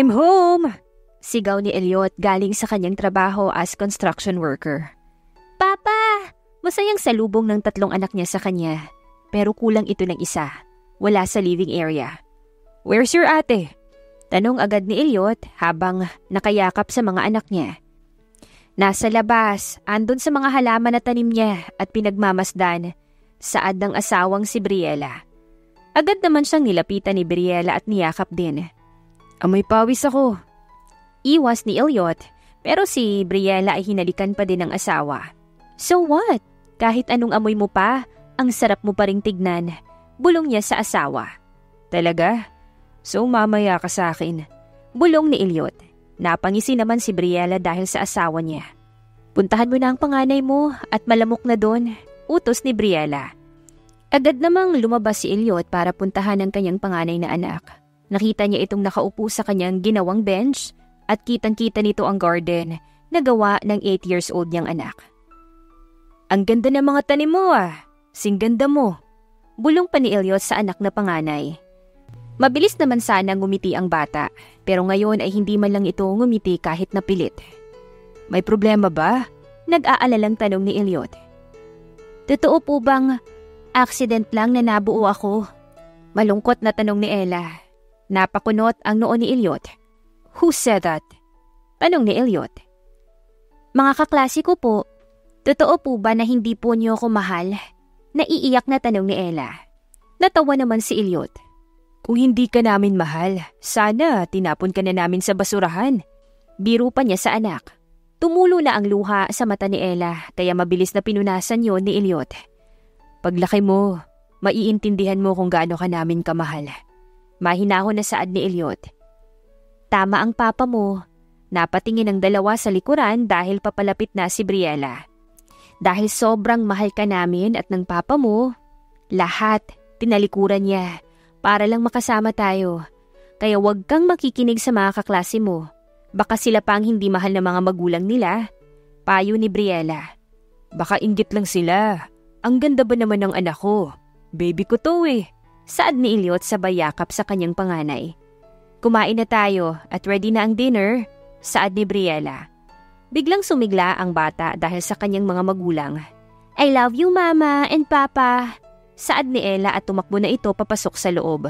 I'm home! Sigaw ni Elliot galing sa kanyang trabaho as construction worker. Papa! Masayang salubong ng tatlong anak niya sa kanya. Pero kulang ito ng isa. Wala sa living area. Where's your ate? Tanong agad ni Elliot habang nakayakap sa mga anak niya. Nasa labas, andon sa mga halaman na tanim niya at pinagmamasdan, saad ng asawang si Briella. Agad naman siyang nilapitan ni Briella at niyakap din. Amoy pawis ako. Iwas ni Elliot, pero si Briella ay hinalikan pa din ng asawa. So what? Kahit anong amoy mo pa, ang sarap mo pa ring tignan. Bulong niya sa asawa. Talaga? So mamaya ka sa akin. Bulong ni Elliot. Napangisi naman si Briella dahil sa asawa niya. Puntahan mo na ang panganay mo at malamok na doon. Utos ni Briella. Agad namang lumabas si Elliot para puntahan ang kanyang panganay na anak. Nakita niya itong nakaupo sa kanyang ginawang bench at kitang-kita nito ang garden na gawa ng 8 years old niyang anak. Ang ganda ng mga tanim mo ah. Singganda mo. Bulong pa ni Elliot sa anak na panganay. Mabilis naman sana ngumiti ang bata, pero ngayon ay hindi man lang ito ngumiti kahit napilit. May problema ba? Nag-aalalang tanong ni Elliot. Totoo po bang accident lang na nabuo ako? Malungkot na tanong ni Ella. Napakunot ang noo ni Elliot. Who said that? Tanong ni Elliot. Mga kaklase ko po, totoo po ba na hindi po niyo ako mahal? Naiiyak na tanong ni Ella. Natawa naman si Elliot. Kung hindi ka namin mahal, sana tinapon ka na namin sa basurahan. Biro pa niya sa anak. Tumulo na ang luha sa mata ni Ella kaya mabilis na pinunasan yon ni Elliot. Paglaki mo, maiintindihan mo kung gaano ka namin kamahal. Mahinahon na saad ni Elliot. Tama ang papa mo. Napatingin ang dalawa sa likuran dahil papalapit na si Briella. Dahil sobrang mahal ka namin at ng papa mo, lahat tinalikuran niya para lang makasama tayo. Kaya huwag kang makikinig sa mga kaklase mo. Baka sila pang hindi mahal ng mga magulang nila. Payo ni Briella. Baka inggit lang sila. Ang ganda ba naman ng anak ko? Baby ko to eh. Saad ni Elliot sa bayakap sa kanyang panganay. Kumain na tayo at ready na ang dinner, saad ni Briella. Biglang sumigla ang bata dahil sa kanyang mga magulang. I love you mama and papa, saad ni Ella at tumakbo na ito papasok sa loob.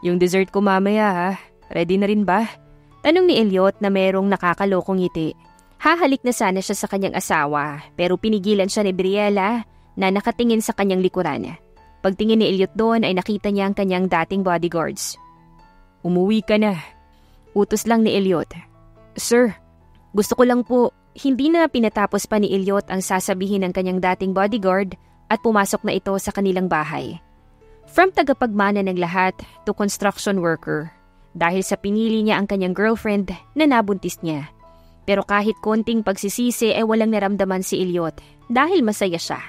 Yung dessert ko mamaya ha, ready na rin ba? Tanong ni Elliot na merong nakakalokong ngiti. Hahalik na sana siya sa kanyang asawa pero pinigilan siya ni Briella na nakatingin sa kanyang likuran. Pagtingin ni Elliot doon ay nakita niya ang kanyang dating bodyguards. Umuwi ka na. Utos lang ni Elliot. Sir, gusto ko lang po, hindi na pinatapos pa ni Elliot ang sasabihin ng kanyang dating bodyguard at pumasok na ito sa kanilang bahay. From tagapagmana ng lahat to construction worker dahil sa pinili niya ang kanyang girlfriend na nabuntis niya. Pero kahit konting pagsisisi ay walang naramdaman si Elliot dahil masaya siya.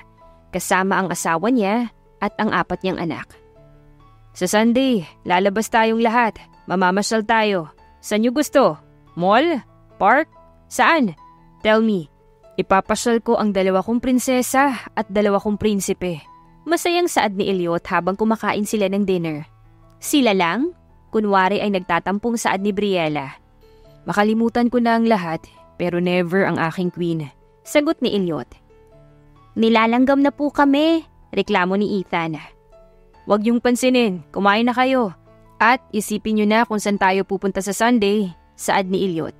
Kasama ang asawa niya at ang apat niyang anak. Sa Sunday, lalabas tayong lahat. Mamamasyal tayo. Saan niyo gusto? Mall? Park? Saan? Tell me. Ipapasyal ko ang dalawa kong prinsesa at dalawa kong prinsipe. Masayang saad ni Elliot habang kumakain sila ng dinner. Sila lang? Kunwari ay nagtatampong saad ni Briella. Makalimutan ko na ang lahat pero never ang aking queen. Sagot ni Elliot. Nilalanggam na po kami, Reklamo ni Ethan. Huwag yung pansinin, kumain na kayo. At isipin nyo na kung saan tayo pupunta sa Sunday, saad ni Elliot.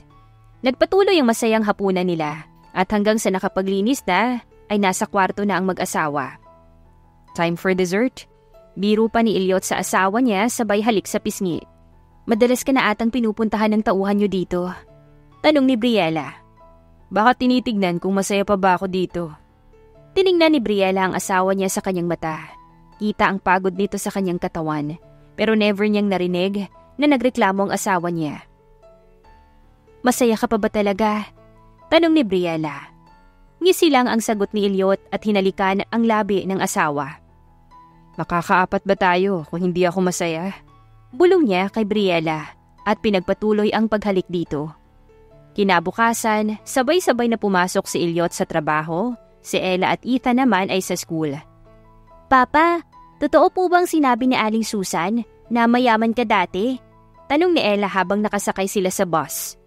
Nagpatuloy ang masayang hapunan nila at hanggang sa nakapaglinis na ay nasa kwarto na ang mag-asawa. Time for dessert? Biro pa ni Elliot sa asawa niya sabay halik sa pisngi. Madalas ka na atang pinupuntahan ng tauhan nyo dito. Tanong ni Briella. Baka tinitignan kung masaya pa ba ako dito. Tiningnan ni Briella ang asawa niya sa kanyang mata. Kita ang pagod nito sa kanyang katawan, pero never niyang narinig na nagreklamo ang asawa niya. Masaya ka pa ba talaga? Tanong ni Briella. Ngisi lang ang sagot ni Elliot at hinalikan ang labi ng asawa. Makakaapat ba tayo kung hindi ako masaya? Bulong niya kay Briella at pinagpatuloy ang paghalik dito. Kinabukasan, sabay-sabay na pumasok si Elliot sa trabaho Si Ella at Ethan naman ay sa school. Papa, totoo po bang sinabi ni Aling Susan na mayaman ka dati? Tanong ni Ella habang nakasakay sila sa bus.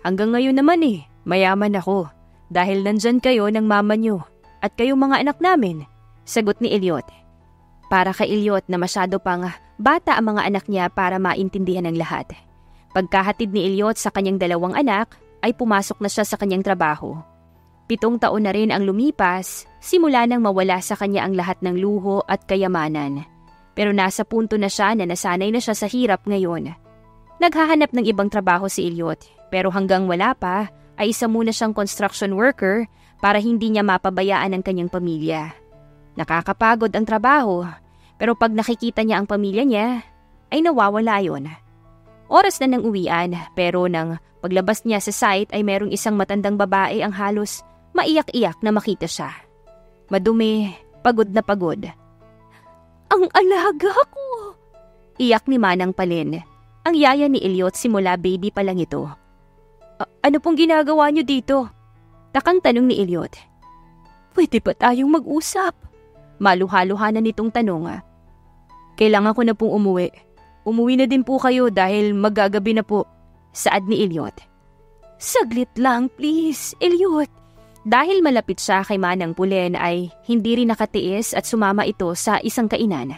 Hanggang ngayon naman eh, mayaman ako. Dahil nandyan kayo ng mama nyo at kayo mga anak namin. Sagot ni Eliot. Para kay Eliot na masyado pang bata ang mga anak niya para maintindihan ng lahat. Pagkahatid ni Eliot sa kanyang dalawang anak, ay pumasok na siya sa kanyang trabaho. Pitong taon na rin ang lumipas, simula nang mawala sa kanya ang lahat ng luho at kayamanan. Pero nasa punto na siya na nasanay na siya sa hirap ngayon. Naghahanap ng ibang trabaho si Eliot, pero hanggang wala pa, ay isa muna siyang construction worker para hindi niya mapabayaan ang kanyang pamilya. Nakakapagod ang trabaho, pero pag nakikita niya ang pamilya niya, ay nawawala yon. Oras na ng uwian, pero nang paglabas niya sa site ay merong isang matandang babae ang halos maiyak-iyak na makita siya. Madumi, pagod na pagod. Ang alaga ko! Iyak ni Manang Palin. Ang yaya ni Eliot simula baby pa lang ito. ano pong ginagawa niyo dito? Takang tanong ni Eliot. Pwede ba tayong mag-usap? Maluha-luha na nitong tanong. Kailangan ko na pong umuwi. Umuwi na din po kayo dahil magagabi na po. Saad ni Eliot. Saglit lang, please, Eliot. Dahil malapit siya kay Manang Pulen ay hindi rin nakatiis at sumama ito sa isang kainan.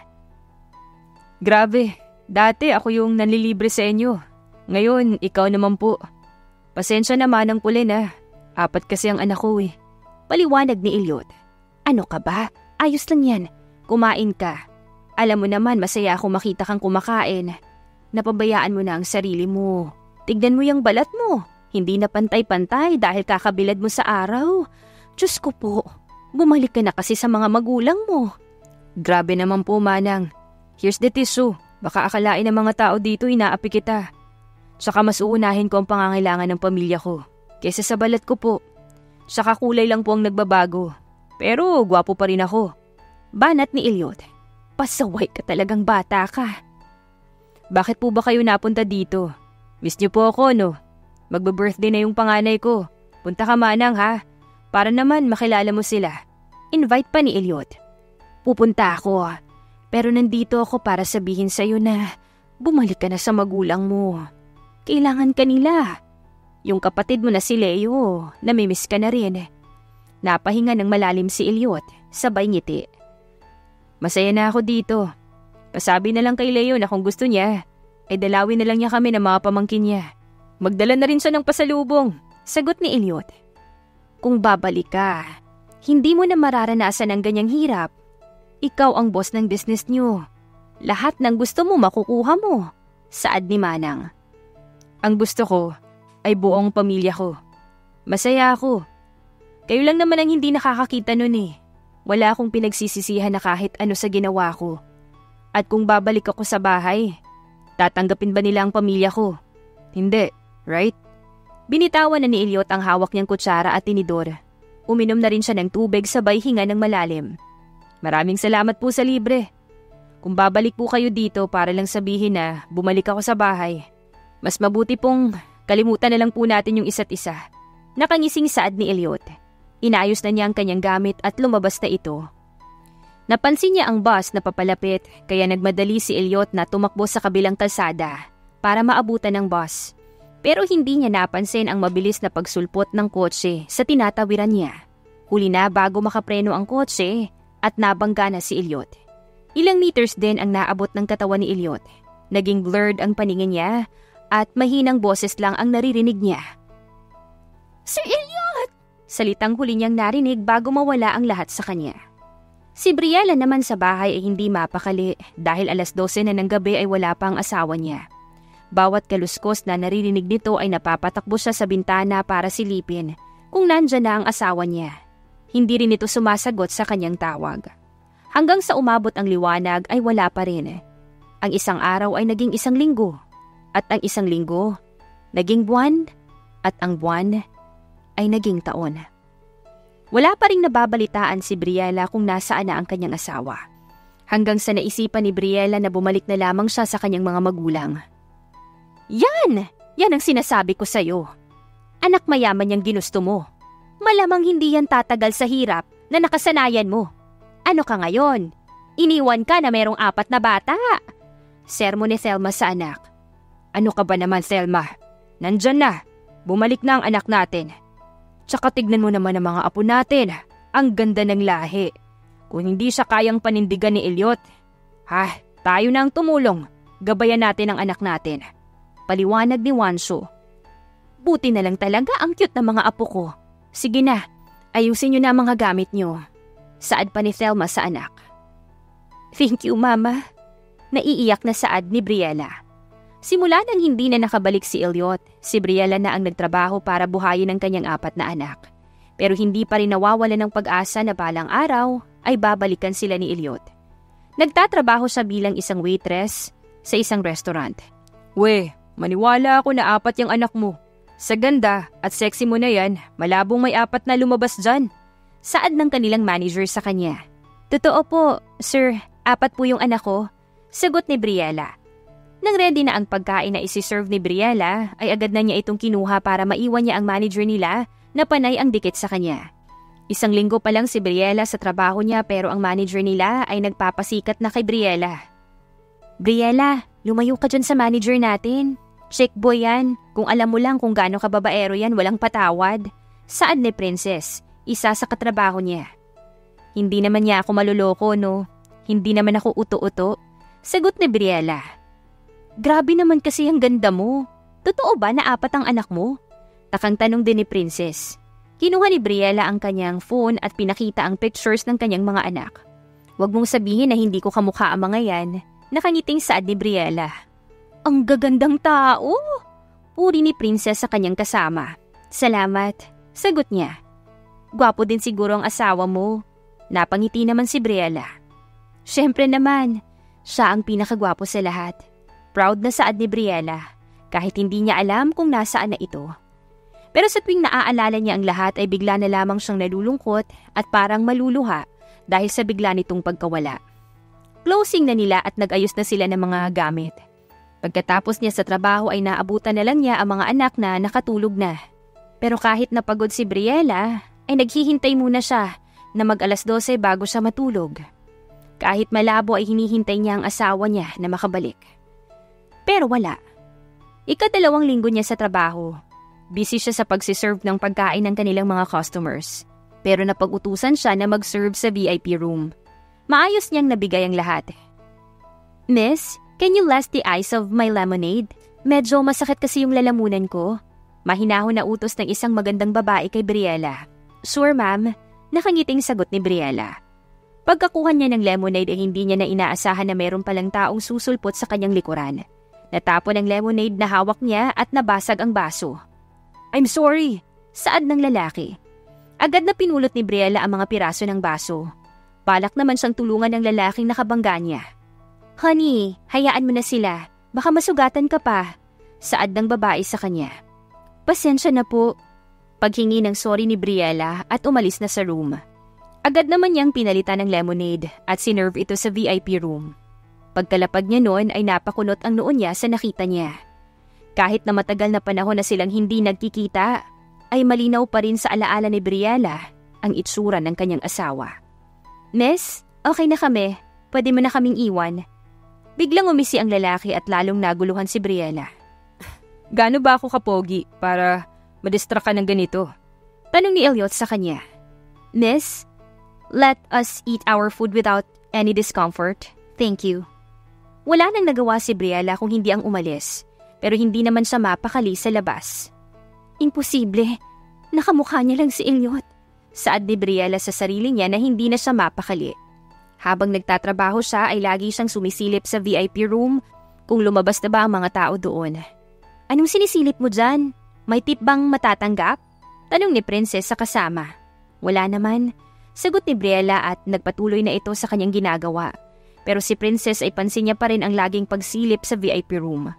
Grabe, Dati ako yung nanlilibre sa inyo. Ngayon, ikaw naman po. Pasensya naman ang pulin ah. Apat kasi ang anak ko eh. Paliwanag ni Eliot. Ano ka ba? Ayos lang yan. Kumain ka. Alam mo naman masaya ako makita kang kumakain. Napabayaan mo na ang sarili mo. Tignan mo yung balat mo. Hindi na pantay-pantay dahil kakabilad mo sa araw. Diyos ko po, bumalik ka na kasi sa mga magulang mo. Grabe naman po, Manang. Here's the tissue. Baka akalain ng mga tao dito inaapi kita. Saka mas uunahin ko ang pangangailangan ng pamilya ko. Kesa sa balat ko po. Saka kulay lang po ang nagbabago. Pero gwapo pa rin ako. Banat ni Eliot. Pasaway ka talagang bata ka. Bakit po ba kayo napunta dito? Miss niyo po ako, no? Magbe-birthday na yung panganay ko. Punta ka manang, ha? Para naman makilala mo sila. Invite pa ni Eliot. Pupunta ako, pero nandito ako para sabihin sa'yo na bumalik ka na sa magulang mo. Kailangan ka nila. Yung kapatid mo na si Leo, namimiss ka na rin. Napahinga ng malalim si Eliot, sabay ngiti. Masaya na ako dito. Pasabi na lang kay Leo na kung gusto niya, ay dalawin na lang niya kami ng mga pamangkin niya. Magdala na rin siya ng pasalubong, sagot ni Eliot. Kung babalik ka, hindi mo na mararanasan ang ganyang hirap ikaw ang boss ng business niyo. Lahat ng gusto mo makukuha mo. Saad ni Manang. Ang gusto ko ay buong pamilya ko. Masaya ako. Kayo lang naman ang hindi nakakakita nun eh. Wala akong pinagsisisihan na kahit ano sa ginawa ko. At kung babalik ako sa bahay, tatanggapin ba nila ang pamilya ko? Hindi, right? Binitawan na ni Eliot ang hawak niyang kutsara at tinidor. Uminom na rin siya ng tubig sabay hinga ng malalim. Maraming salamat po sa libre. Kung babalik po kayo dito para lang sabihin na bumalik ako sa bahay, mas mabuti pong kalimutan na lang po natin yung isa't isa. Nakangising saad ni Eliot. Inayos na niya ang kanyang gamit at lumabas na ito. Napansin niya ang bus na papalapit kaya nagmadali si Eliot na tumakbo sa kabilang kalsada para maabutan ng bus. Pero hindi niya napansin ang mabilis na pagsulpot ng kotse sa tinatawiran niya. Huli na bago makapreno ang kotse at nabangga na si Eliot. Ilang meters din ang naabot ng katawan ni Eliot. Naging blurred ang paningin niya at mahinang boses lang ang naririnig niya. Si Eliot! Salitang huli niyang narinig bago mawala ang lahat sa kanya. Si Briella naman sa bahay ay hindi mapakali dahil alas 12 na ng gabi ay wala pa ang asawa niya. Bawat kaluskos na naririnig nito ay napapatakbo siya sa bintana para silipin kung nandyan na ang asawa niya. Hindi rin ito sumasagot sa kanyang tawag. Hanggang sa umabot ang liwanag ay wala pa rin. Ang isang araw ay naging isang linggo. At ang isang linggo, naging buwan. At ang buwan ay naging taon. Wala pa ring nababalitaan si Briella kung nasaan na ang kanyang asawa. Hanggang sa naisipan ni Briella na bumalik na lamang siya sa kanyang mga magulang. Yan! Yan ang sinasabi ko sa'yo. Anak mayaman yung ginusto mo. Malamang hindi yan tatagal sa hirap na nakasanayan mo. Ano ka ngayon? Iniwan ka na merong apat na bata. Sermo ni Thelma sa anak. Ano ka ba naman, Selma? Nandyan na. Bumalik na ang anak natin. Tsaka tignan mo naman ang mga apo natin. Ang ganda ng lahi. Kung hindi siya kayang panindigan ni Elliot, ha, tayo na ang tumulong. Gabayan natin ang anak natin. Paliwanag ni Wanso. Buti na lang talaga ang cute ng mga apo ko. Sige na, ayusin niyo na mga gamit niyo. Saad pa ni Thelma sa anak. Thank you, Mama. Naiiyak na saad ni Briella. Simula nang hindi na nakabalik si Elliot, si Briella na ang nagtrabaho para buhayin ang kanyang apat na anak. Pero hindi pa rin nawawala ng pag-asa na balang araw ay babalikan sila ni Elliot. Nagtatrabaho siya bilang isang waitress sa isang restaurant. We, maniwala ako na apat yung anak mo. Sa ganda at sexy mo na yan, malabong may apat na lumabas dyan. Saad ng kanilang manager sa kanya. Totoo po, sir, apat po yung anak ko. Sagot ni Briella. Nang ready na ang pagkain na isi-serve ni Briella, ay agad na niya itong kinuha para maiwan niya ang manager nila na panay ang dikit sa kanya. Isang linggo pa lang si Briella sa trabaho niya pero ang manager nila ay nagpapasikat na kay Briella. Briella, lumayo ka dyan sa manager natin. Check boy yan. Kung alam mo lang kung gaano kababaero yan, walang patawad. Saan ni Princess? Isa sa katrabaho niya. Hindi naman niya ako maluloko, no? Hindi naman ako uto-uto. Sagot ni Briella. Grabe naman kasi ang ganda mo. Totoo ba na apat ang anak mo? Takang tanong din ni Princess. Kinuha ni Briella ang kanyang phone at pinakita ang pictures ng kanyang mga anak. Huwag mong sabihin na hindi ko kamukha ang mga yan. Nakangiting saad ni Briella. Ang gagandang tao! Puri ni Princess sa kanyang kasama. Salamat. Sagot niya. Gwapo din siguro ang asawa mo. Napangiti naman si Briella. Siyempre naman, siya ang pinakagwapo sa lahat. Proud na saad ni Briella kahit hindi niya alam kung nasaan na ito. Pero sa tuwing naaalala niya ang lahat ay bigla na lamang siyang nalulungkot at parang maluluha dahil sa bigla nitong pagkawala. Closing na nila at nag-ayos na sila ng mga gamit. Pagkatapos niya sa trabaho ay naabutan na lang niya ang mga anak na nakatulog na. Pero kahit napagod si Briella, ay naghihintay muna siya na mag alas 12 bago siya matulog. Kahit malabo ay hinihintay niya ang asawa niya na makabalik. Pero wala. Ikadalawang linggo niya sa trabaho. Busy siya sa pagsiserve ng pagkain ng kanilang mga customers. Pero napag-utusan siya na mag-serve sa VIP room. Maayos niyang nabigay ang lahat. Miss, can you last the ice of my lemonade? Medyo masakit kasi yung lalamunan ko. Mahinahon na utos ng isang magandang babae kay Briella. Sure ma'am, nakangiting sagot ni Briella. Pagkakuha niya ng lemonade ay hindi niya na inaasahan na mayroon palang taong susulpot sa kanyang likuran. Natapon ang lemonade na hawak niya at nabasag ang baso. I'm sorry, saad ng lalaki. Agad na pinulot ni Briella ang mga piraso ng baso. Balak naman siyang tulungan ng lalaking nakabangga niya. Honey, hayaan mo na sila. Baka masugatan ka pa. Saad ng babae sa kanya. Pasensya na po. Paghingi ng sorry ni Briella at umalis na sa room. Agad naman niyang pinalitan ng lemonade at sinerve ito sa VIP room. Pagkalapag niya noon ay napakunot ang noon niya sa nakita niya. Kahit na matagal na panahon na silang hindi nagkikita, ay malinaw pa rin sa alaala ni Briella ang itsura ng kanyang asawa. Miss, okay na kami. Pwede mo na kaming iwan. Biglang umisi ang lalaki at lalong naguluhan si Briella. Gaano ba ako kapogi para madistract ka ng ganito? Tanong ni Elliot sa kanya. Miss, let us eat our food without any discomfort. Thank you. Wala nang nagawa si Briella kung hindi ang umalis, pero hindi naman siya mapakali sa labas. Imposible. Nakamukha niya lang si Elliot. Saad ni Briella sa sarili niya na hindi na siya mapakali. Habang nagtatrabaho siya ay lagi siyang sumisilip sa VIP room kung lumabas na ba ang mga tao doon. Anong sinisilip mo dyan? May tip bang matatanggap? Tanong ni Princess sa kasama. Wala naman. Sagot ni Briella at nagpatuloy na ito sa kanyang ginagawa. Pero si Princess ay pansin niya pa rin ang laging pagsilip sa VIP room.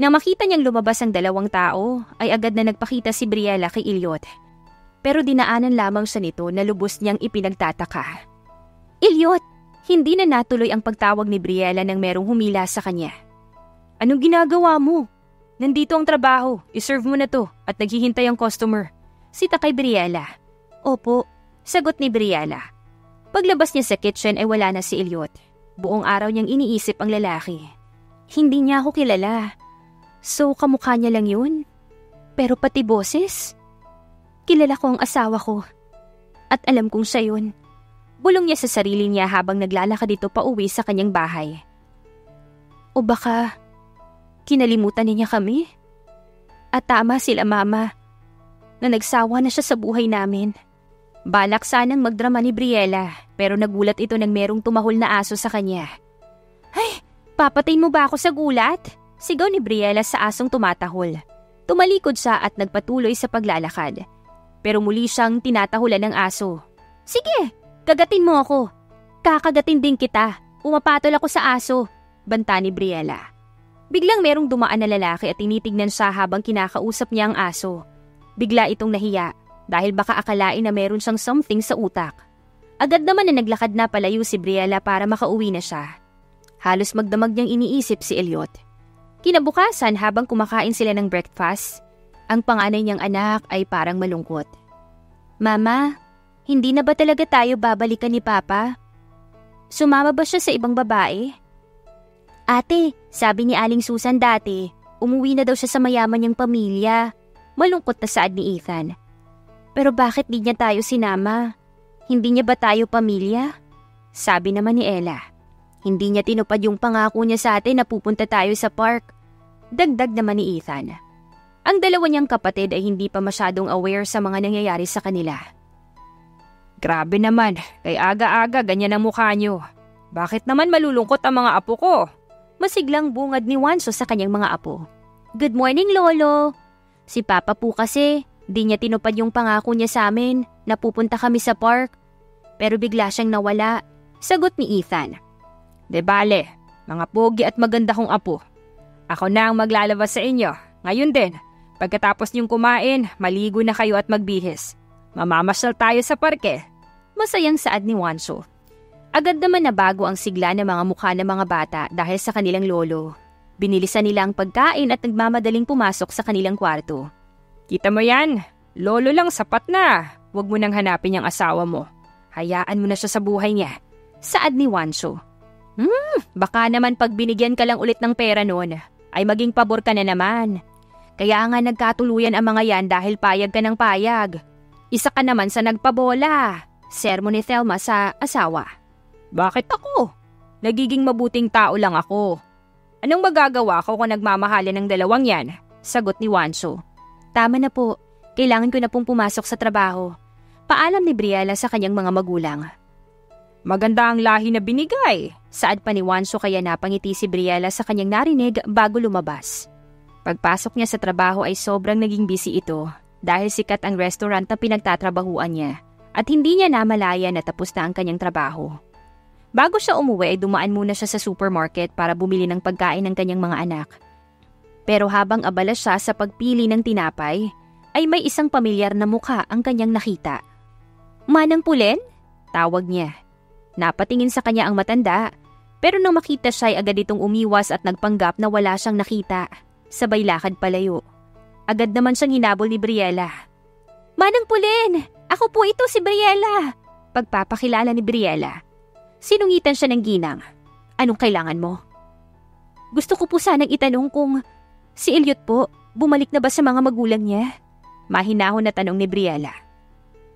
Nang makita niyang lumabas ang dalawang tao, ay agad na nagpakita si Briella kay Ilyot. Pero dinaanan lamang siya nito na lubos niyang ipinagtataka. Ilyot! Hindi na natuloy ang pagtawag ni Briella nang merong humila sa kanya. Anong ginagawa mo? Nandito ang trabaho, iserve mo na to at naghihintay ang customer. Sita kay Briella. Opo, sagot ni Briella. Paglabas niya sa kitchen ay wala na si Ilyot. Buong araw niyang iniisip ang lalaki. Hindi niya ako kilala. So, kamukha niya lang yun? Pero pati boses? Kilala ko ang asawa ko. At alam kong siya yun. Bulong niya sa sarili niya habang naglalakad dito pa uwi sa kanyang bahay. O baka, kinalimutan niya kami? At tama sila mama, na nagsawa na siya sa buhay namin. Balak sanang magdrama ni Briella, pero nagulat ito nang merong tumahol na aso sa kanya. Ay, papatayin mo ba ako sa gulat? Sigaw ni Briella sa asong tumatahol. Tumalikod siya at nagpatuloy sa paglalakad. Pero muli siyang tinatahulan ng aso. Sige, Kagatin mo ako. Kakagatin din kita. Umapatol ako sa aso. Banta ni Briella. Biglang merong dumaan na lalaki at tinitignan siya habang kinakausap niya ang aso. Bigla itong nahiya dahil baka akalain na meron siyang something sa utak. Agad naman na naglakad na palayo si Briella para makauwi na siya. Halos magdamag niyang iniisip si Elliot. Kinabukasan habang kumakain sila ng breakfast, ang panganay niyang anak ay parang malungkot. Mama, hindi na ba talaga tayo babalikan ni Papa? Sumama ba siya sa ibang babae? Ate, sabi ni Aling Susan dati, umuwi na daw siya sa mayaman niyang pamilya. Malungkot na saad ni Ethan. Pero bakit di niya tayo sinama? Hindi niya ba tayo pamilya? Sabi naman ni Ella. Hindi niya tinupad yung pangako niya sa atin na pupunta tayo sa park. Dagdag naman ni Ethan. Ang dalawa niyang kapatid ay hindi pa masyadong aware sa mga nangyayari sa kanila. Grabe naman, kay aga-aga ganyan ang mukha niyo. Bakit naman malulungkot ang mga apo ko? Masiglang bungad ni Wanso sa kanyang mga apo. Good morning, Lolo! Si Papa po kasi, di niya tinupad yung pangako niya sa amin na pupunta kami sa park. Pero bigla siyang nawala. Sagot ni Ethan. De bale, mga pogi at maganda kong apo. Ako na ang maglalabas sa inyo. Ngayon din, pagkatapos niyong kumain, maligo na kayo at magbihis. Mamamasyal tayo sa parke Masayang saad ni Wanso. Agad naman na bago ang sigla ng mga mukha ng mga bata dahil sa kanilang lolo. Binilisan nila ang pagkain at nagmamadaling pumasok sa kanilang kwarto. Kita mo yan, lolo lang sapat na. Huwag mo nang hanapin yung asawa mo. Hayaan mo na siya sa buhay niya. Saad ni Wanso. Hmm, baka naman pag binigyan ka lang ulit ng pera noon, ay maging pabor ka na naman. Kaya nga nagkatuluyan ang mga yan dahil payag ka ng payag. Isa ka naman sa nagpabola. Sermo ni Thelma sa asawa. Bakit ako? Nagiging mabuting tao lang ako. Anong magagawa ko kung nagmamahalan ng dalawang yan? Sagot ni Wanso. Tama na po. Kailangan ko na pong pumasok sa trabaho. Paalam ni Briella sa kanyang mga magulang. Maganda ang lahi na binigay. Saad pa ni Wanso kaya napangiti si Briella sa kanyang narinig bago lumabas. Pagpasok niya sa trabaho ay sobrang naging busy ito dahil sikat ang restaurant na pinagtatrabahuan niya at hindi niya namalaya na tapos na ang kanyang trabaho. Bago siya umuwi ay dumaan muna siya sa supermarket para bumili ng pagkain ng kanyang mga anak. Pero habang abala siya sa pagpili ng tinapay, ay may isang pamilyar na mukha ang kanyang nakita. Manang Pulen? Tawag niya. Napatingin sa kanya ang matanda, pero nang makita siya ay agad itong umiwas at nagpanggap na wala siyang nakita. Sabay lakad palayo. Agad naman siyang hinabol ni Briella. Manang Pulen! Ako po ito si Briella. Pagpapakilala ni Briella. Sinungitan siya ng ginang. Anong kailangan mo? Gusto ko po sanang itanong kung si Elliot po, bumalik na ba sa mga magulang niya? Mahinahon na tanong ni Briella.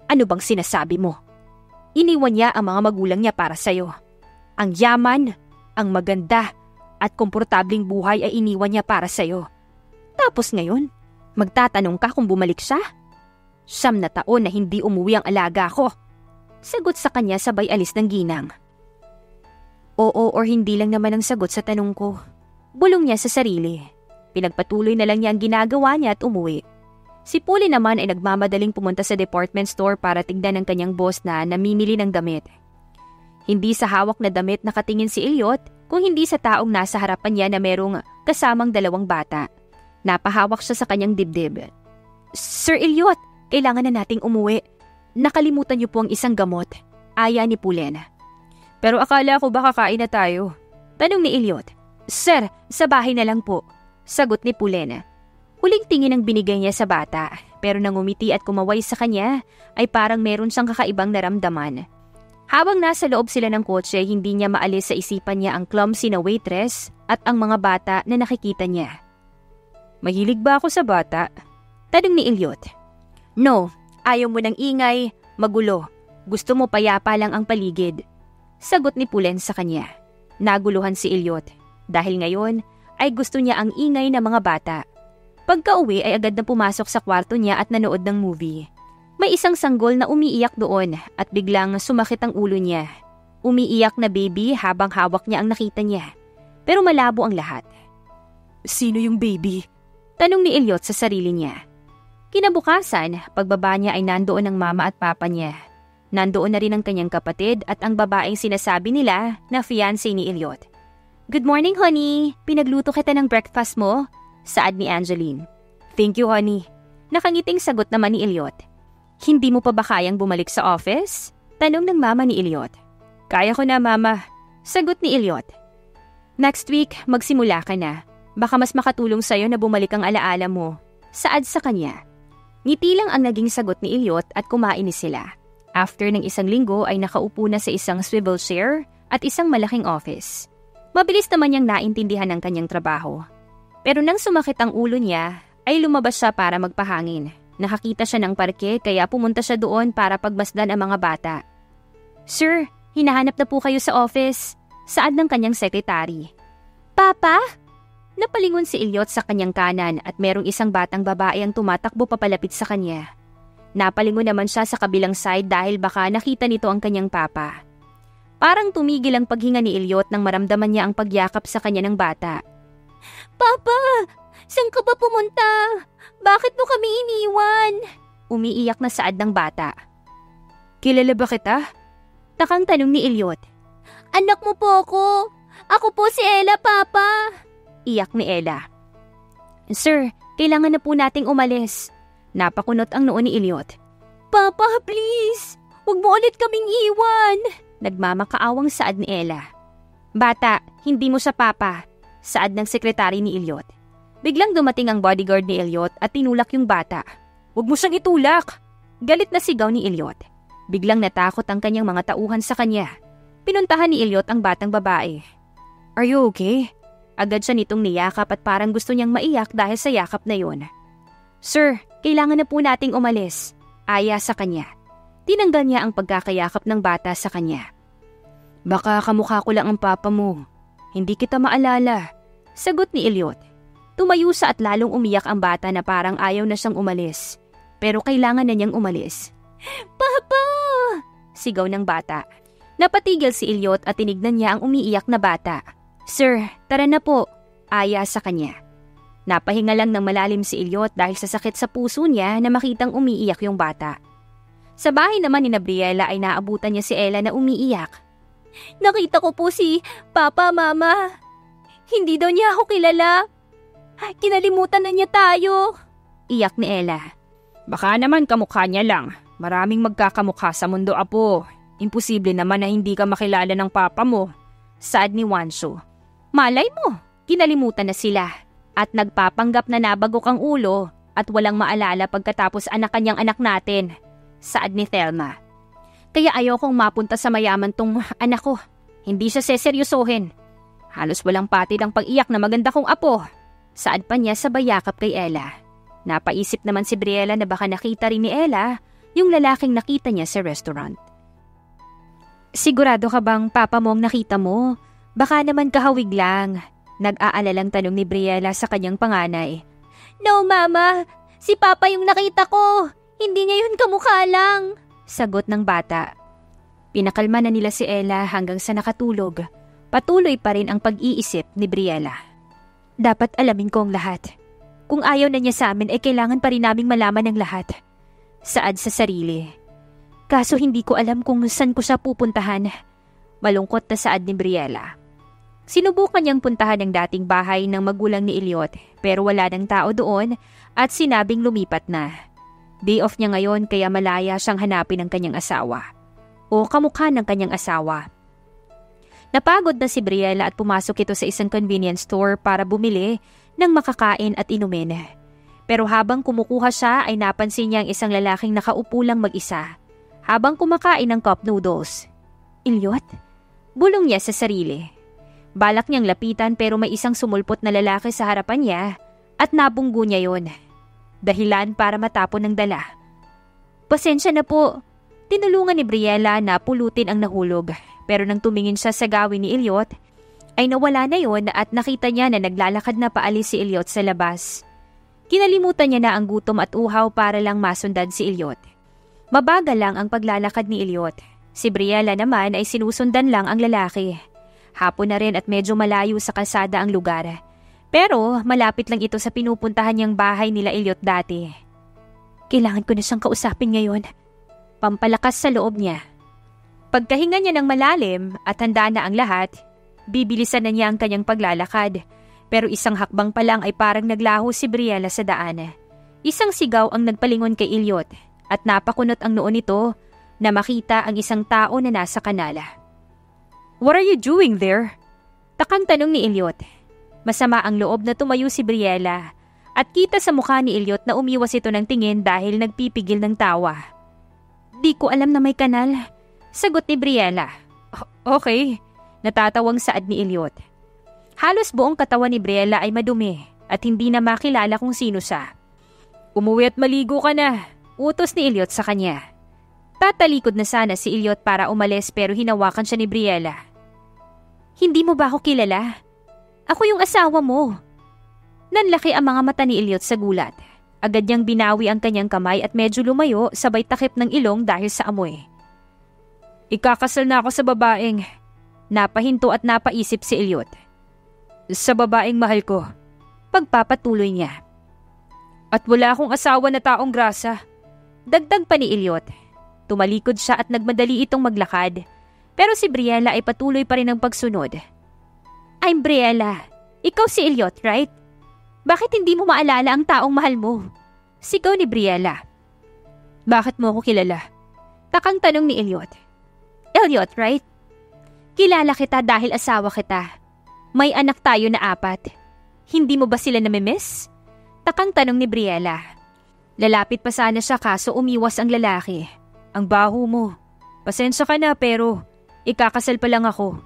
Ano bang sinasabi mo? Iniwan niya ang mga magulang niya para sa'yo. Ang yaman, ang maganda, at komportabling buhay ay iniwan niya para sa'yo. Tapos ngayon, magtatanong ka kung bumalik siya? Siyam na taon na hindi umuwi ang alaga ko. Sagot sa kanya sabay alis ng ginang. Oo or hindi lang naman ang sagot sa tanong ko. Bulong niya sa sarili. Pinagpatuloy na lang niya ang ginagawa niya at umuwi. Si Puli naman ay nagmamadaling pumunta sa department store para tignan ng kanyang boss na namimili ng damit. Hindi sa hawak na damit nakatingin si Elliot kung hindi sa taong nasa harapan niya na merong kasamang dalawang bata. Napahawak siya sa kanyang dibdib. Sir Elliot, kailangan na nating umuwi. Nakalimutan niyo po ang isang gamot. Aya ni Pulen. Pero akala ko baka kain na tayo. Tanong ni Elliot. Sir, sa bahay na lang po. Sagot ni Pulen. Huling tingin ang binigay niya sa bata, pero nang umiti at kumaway sa kanya, ay parang meron siyang kakaibang naramdaman. Habang nasa loob sila ng kotse, hindi niya maalis sa isipan niya ang clumsy na waitress at ang mga bata na nakikita niya. Mahilig ba ako sa bata? Tanong ni Elliot. No, ayaw mo ng ingay, magulo. Gusto mo payapa lang ang paligid. Sagot ni Pulen sa kanya. Naguluhan si Elliot dahil ngayon ay gusto niya ang ingay ng mga bata. Pagka uwi ay agad na pumasok sa kwarto niya at nanood ng movie. May isang sanggol na umiiyak doon at biglang sumakit ang ulo niya. Umiiyak na baby habang hawak niya ang nakita niya. Pero malabo ang lahat. Sino yung baby? Tanong ni Elliot sa sarili niya. Kinabukasan, pagbaba niya ay nandoon ang mama at papa niya. Nandoon na rin ang kanyang kapatid at ang babaeng sinasabi nila na fiancé ni Elliot. Good morning, honey. Pinagluto kita ng breakfast mo? Saad ni Angeline. Thank you, honey. Nakangiting sagot naman ni Elliot. Hindi mo pa ba kayang bumalik sa office? Tanong ng mama ni Elliot. Kaya ko na, mama. Sagot ni Elliot. Next week, magsimula ka na. Baka mas makatulong sa'yo na bumalik ang alaala mo. Saad sa kanya. Ngiti lang ang naging sagot ni Elliot at kumain sila. After ng isang linggo ay nakaupo na sa isang swivel chair at isang malaking office. Mabilis naman niyang naintindihan ang kanyang trabaho pero nang sumakit ang ulo niya, ay lumabas siya para magpahangin. Nakakita siya ng parke kaya pumunta siya doon para pagmasdan ang mga bata. Sir, hinahanap na po kayo sa office. Saad ng kanyang sekretary. Papa? Napalingon si Ilyot sa kanyang kanan at merong isang batang babae ang tumatakbo papalapit sa kanya. Napalingon naman siya sa kabilang side dahil baka nakita nito ang kanyang papa. Parang tumigil ang paghinga ni Ilyot nang maramdaman niya ang pagyakap sa kanya ng bata. Papa! Saan ka ba pumunta? Bakit mo kami iniwan? Umiiyak na saad ng bata. Kilala ba kita? Takang tanong ni Elliot. Anak mo po ako. Ako po si Ella, Papa. Iyak ni Ella. Sir, kailangan na po nating umalis. Napakunot ang noo ni Elliot. Papa, please! Huwag mo ulit kaming iwan! Nagmamakaawang saad ni Ella. Bata, hindi mo sa papa. Saad ng sekretary ni Elliot. Biglang dumating ang bodyguard ni Elliot at tinulak yung bata. Huwag mo siyang itulak! Galit na sigaw ni Elliot. Biglang natakot ang kanyang mga tauhan sa kanya. Pinuntahan ni Elliot ang batang babae. Are you okay? Agad siya nitong niyakap at parang gusto niyang maiyak dahil sa yakap na yon. Sir, kailangan na po nating umalis. Aya sa kanya. Tinanggal niya ang pagkakayakap ng bata sa kanya. Baka kamukha ko lang ang papa mo. Hindi kita maalala. Sagot ni Elliot. Tumayo sa at lalong umiyak ang bata na parang ayaw na siyang umalis. Pero kailangan na niyang umalis. Papa! Sigaw ng bata. Napatigil si Elliot at tinignan niya ang umiiyak na bata. Sir, tara na po. Aya sa kanya. Napahinga lang ng malalim si Elliot dahil sa sakit sa puso niya na makitang umiiyak yung bata. Sa bahay naman ni Nabriela ay naabutan niya si Ella na umiiyak. Nakita ko po si Papa, Mama. Hindi daw niya ako kilala. Kinalimutan na niya tayo. Iyak ni Ella. Baka naman kamukha niya lang. Maraming magkakamukha sa mundo, Apo. Imposible naman na hindi ka makilala ng papa mo. Sad ni Wanshu. Malay mo, kinalimutan na sila. At nagpapanggap na nabagok ang ulo at walang maalala pagkatapos anak kanyang anak natin. Saad ni Thelma. Kaya ayokong mapunta sa mayaman tong anak ko. Hindi siya seseryosohin. Halos walang pati ng pag-iyak na maganda kong apo. Saad pa niya sa bayakap kay Ella. Napaisip naman si Briella na baka nakita rin ni Ella yung lalaking nakita niya sa restaurant. Sigurado ka bang papa mo ang nakita mo? Baka naman kahawig lang. Nag-aalalang tanong ni Briella sa kanyang panganay. No, mama. Si papa yung nakita ko. Hindi niya yun kamukha lang. Sagot ng bata. Pinakalma na nila si Ella hanggang sa nakatulog. Patuloy pa rin ang pag-iisip ni Briella. Dapat alamin ko ang lahat. Kung ayaw na niya sa amin ay kailangan pa rin naming malaman ang lahat. Saad sa sarili. Kaso hindi ko alam kung saan ko siya pupuntahan. Malungkot na saad ni Briella. Sinubukan niyang puntahan ang dating bahay ng magulang ni Eliot pero wala ng tao doon at sinabing lumipat na. Day off niya ngayon kaya malaya siyang hanapin ang kanyang asawa. O kamukha ng kanyang asawa. Napagod na si Briella at pumasok ito sa isang convenience store para bumili ng makakain at inumin. Pero habang kumukuha siya ay napansin niya ang isang lalaking nakaupo lang mag-isa habang kumakain ng cup noodles. Ilyot? Bulong niya sa sarili. Balak niyang lapitan pero may isang sumulpot na lalaki sa harapan niya At nabunggo niya yon. Dahilan para matapon ng dala. Pasensya na po. Tinulungan ni Briella na pulutin ang nahulog. Pero nang tumingin siya sa gawin ni Elliot, ay nawala na yon at nakita niya na naglalakad na paalis si Elliot sa labas. Kinalimutan niya na ang gutom at uhaw para lang masundan si Elliot. Mabagal lang ang paglalakad ni Elliot. Si Briella naman ay sinusundan lang ang lalaki. Hapon na rin at medyo malayo sa kalsada ang lugar. Pero malapit lang ito sa pinupuntahan niyang bahay nila Elliot dati. Kailangan ko na siyang kausapin ngayon. Pampalakas sa loob niya. Pagkahinga niya ng malalim at handa na ang lahat, bibilisan na niya ang kanyang paglalakad. Pero isang hakbang pa lang ay parang naglaho si Briella sa daan. Isang sigaw ang nagpalingon kay Elliot at napakunot ang noon nito na makita ang isang tao na nasa kanala. What are you doing there? Takang tanong ni Elliot. Masama ang loob na tumayo si Briella at kita sa mukha ni Elliot na umiwas ito ng tingin dahil nagpipigil ng tawa. Di ko alam na may kanal. Sagot ni Briella. Okay, natatawang saad ni Elliot. Halos buong katawan ni Briella ay madumi at hindi na makilala kung sino siya. Umuwi at maligo ka na, Utos ni Elliot sa kanya. Tatalikod na sana si Elliot para umalis pero hinawakan siya ni Briella. Hindi mo ba ako kilala? Ako yung asawa mo. Nanlaki ang mga mata ni Elliot sa gulat. Agad niyang binawi ang kanyang kamay at medyo lumayo sabay takip ng ilong dahil sa amoy. Ikakasal na ako sa babaeng. Napahinto at napaisip si Elliot. Sa babaeng mahal ko. Pagpapatuloy niya. At wala akong asawa na taong grasa. Dagdag pa ni Elliot. Tumalikod siya at nagmadali itong maglakad. Pero si Briella ay patuloy pa rin ang pagsunod. I'm Briella. Ikaw si Elliot, right? Bakit hindi mo maalala ang taong mahal mo? Sigaw ni Briella. Bakit mo ako kilala? Takang tanong ni Elliot. Elliot, right? Kilala kita dahil asawa kita. May anak tayo na apat. Hindi mo ba sila namimiss? Takang tanong ni Briella. Lalapit pa sana siya kaso umiwas ang lalaki. Ang baho mo. Pasensya ka na pero ikakasal pa lang ako.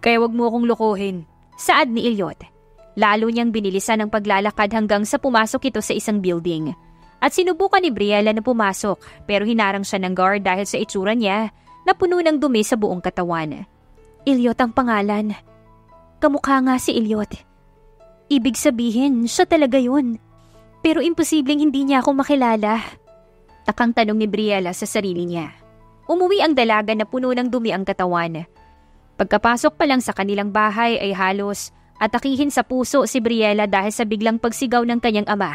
Kaya wag mo akong lokohin. Saad ni Ilyot. Lalo niyang binilisan ang paglalakad hanggang sa pumasok ito sa isang building. At sinubukan ni Briella na pumasok pero hinarang siya ng guard dahil sa itsura niya na puno ng dumi sa buong katawan. Ilyot ang pangalan. Kamukha nga si Ilyot. Ibig sabihin, siya talaga yun. Pero imposibleng hindi niya ako makilala. Takang tanong ni Briella sa sarili niya. Umuwi ang dalaga na puno ng dumi ang katawan. Pagkapasok pa lang sa kanilang bahay ay halos atakihin sa puso si Briella dahil sa biglang pagsigaw ng kanyang ama.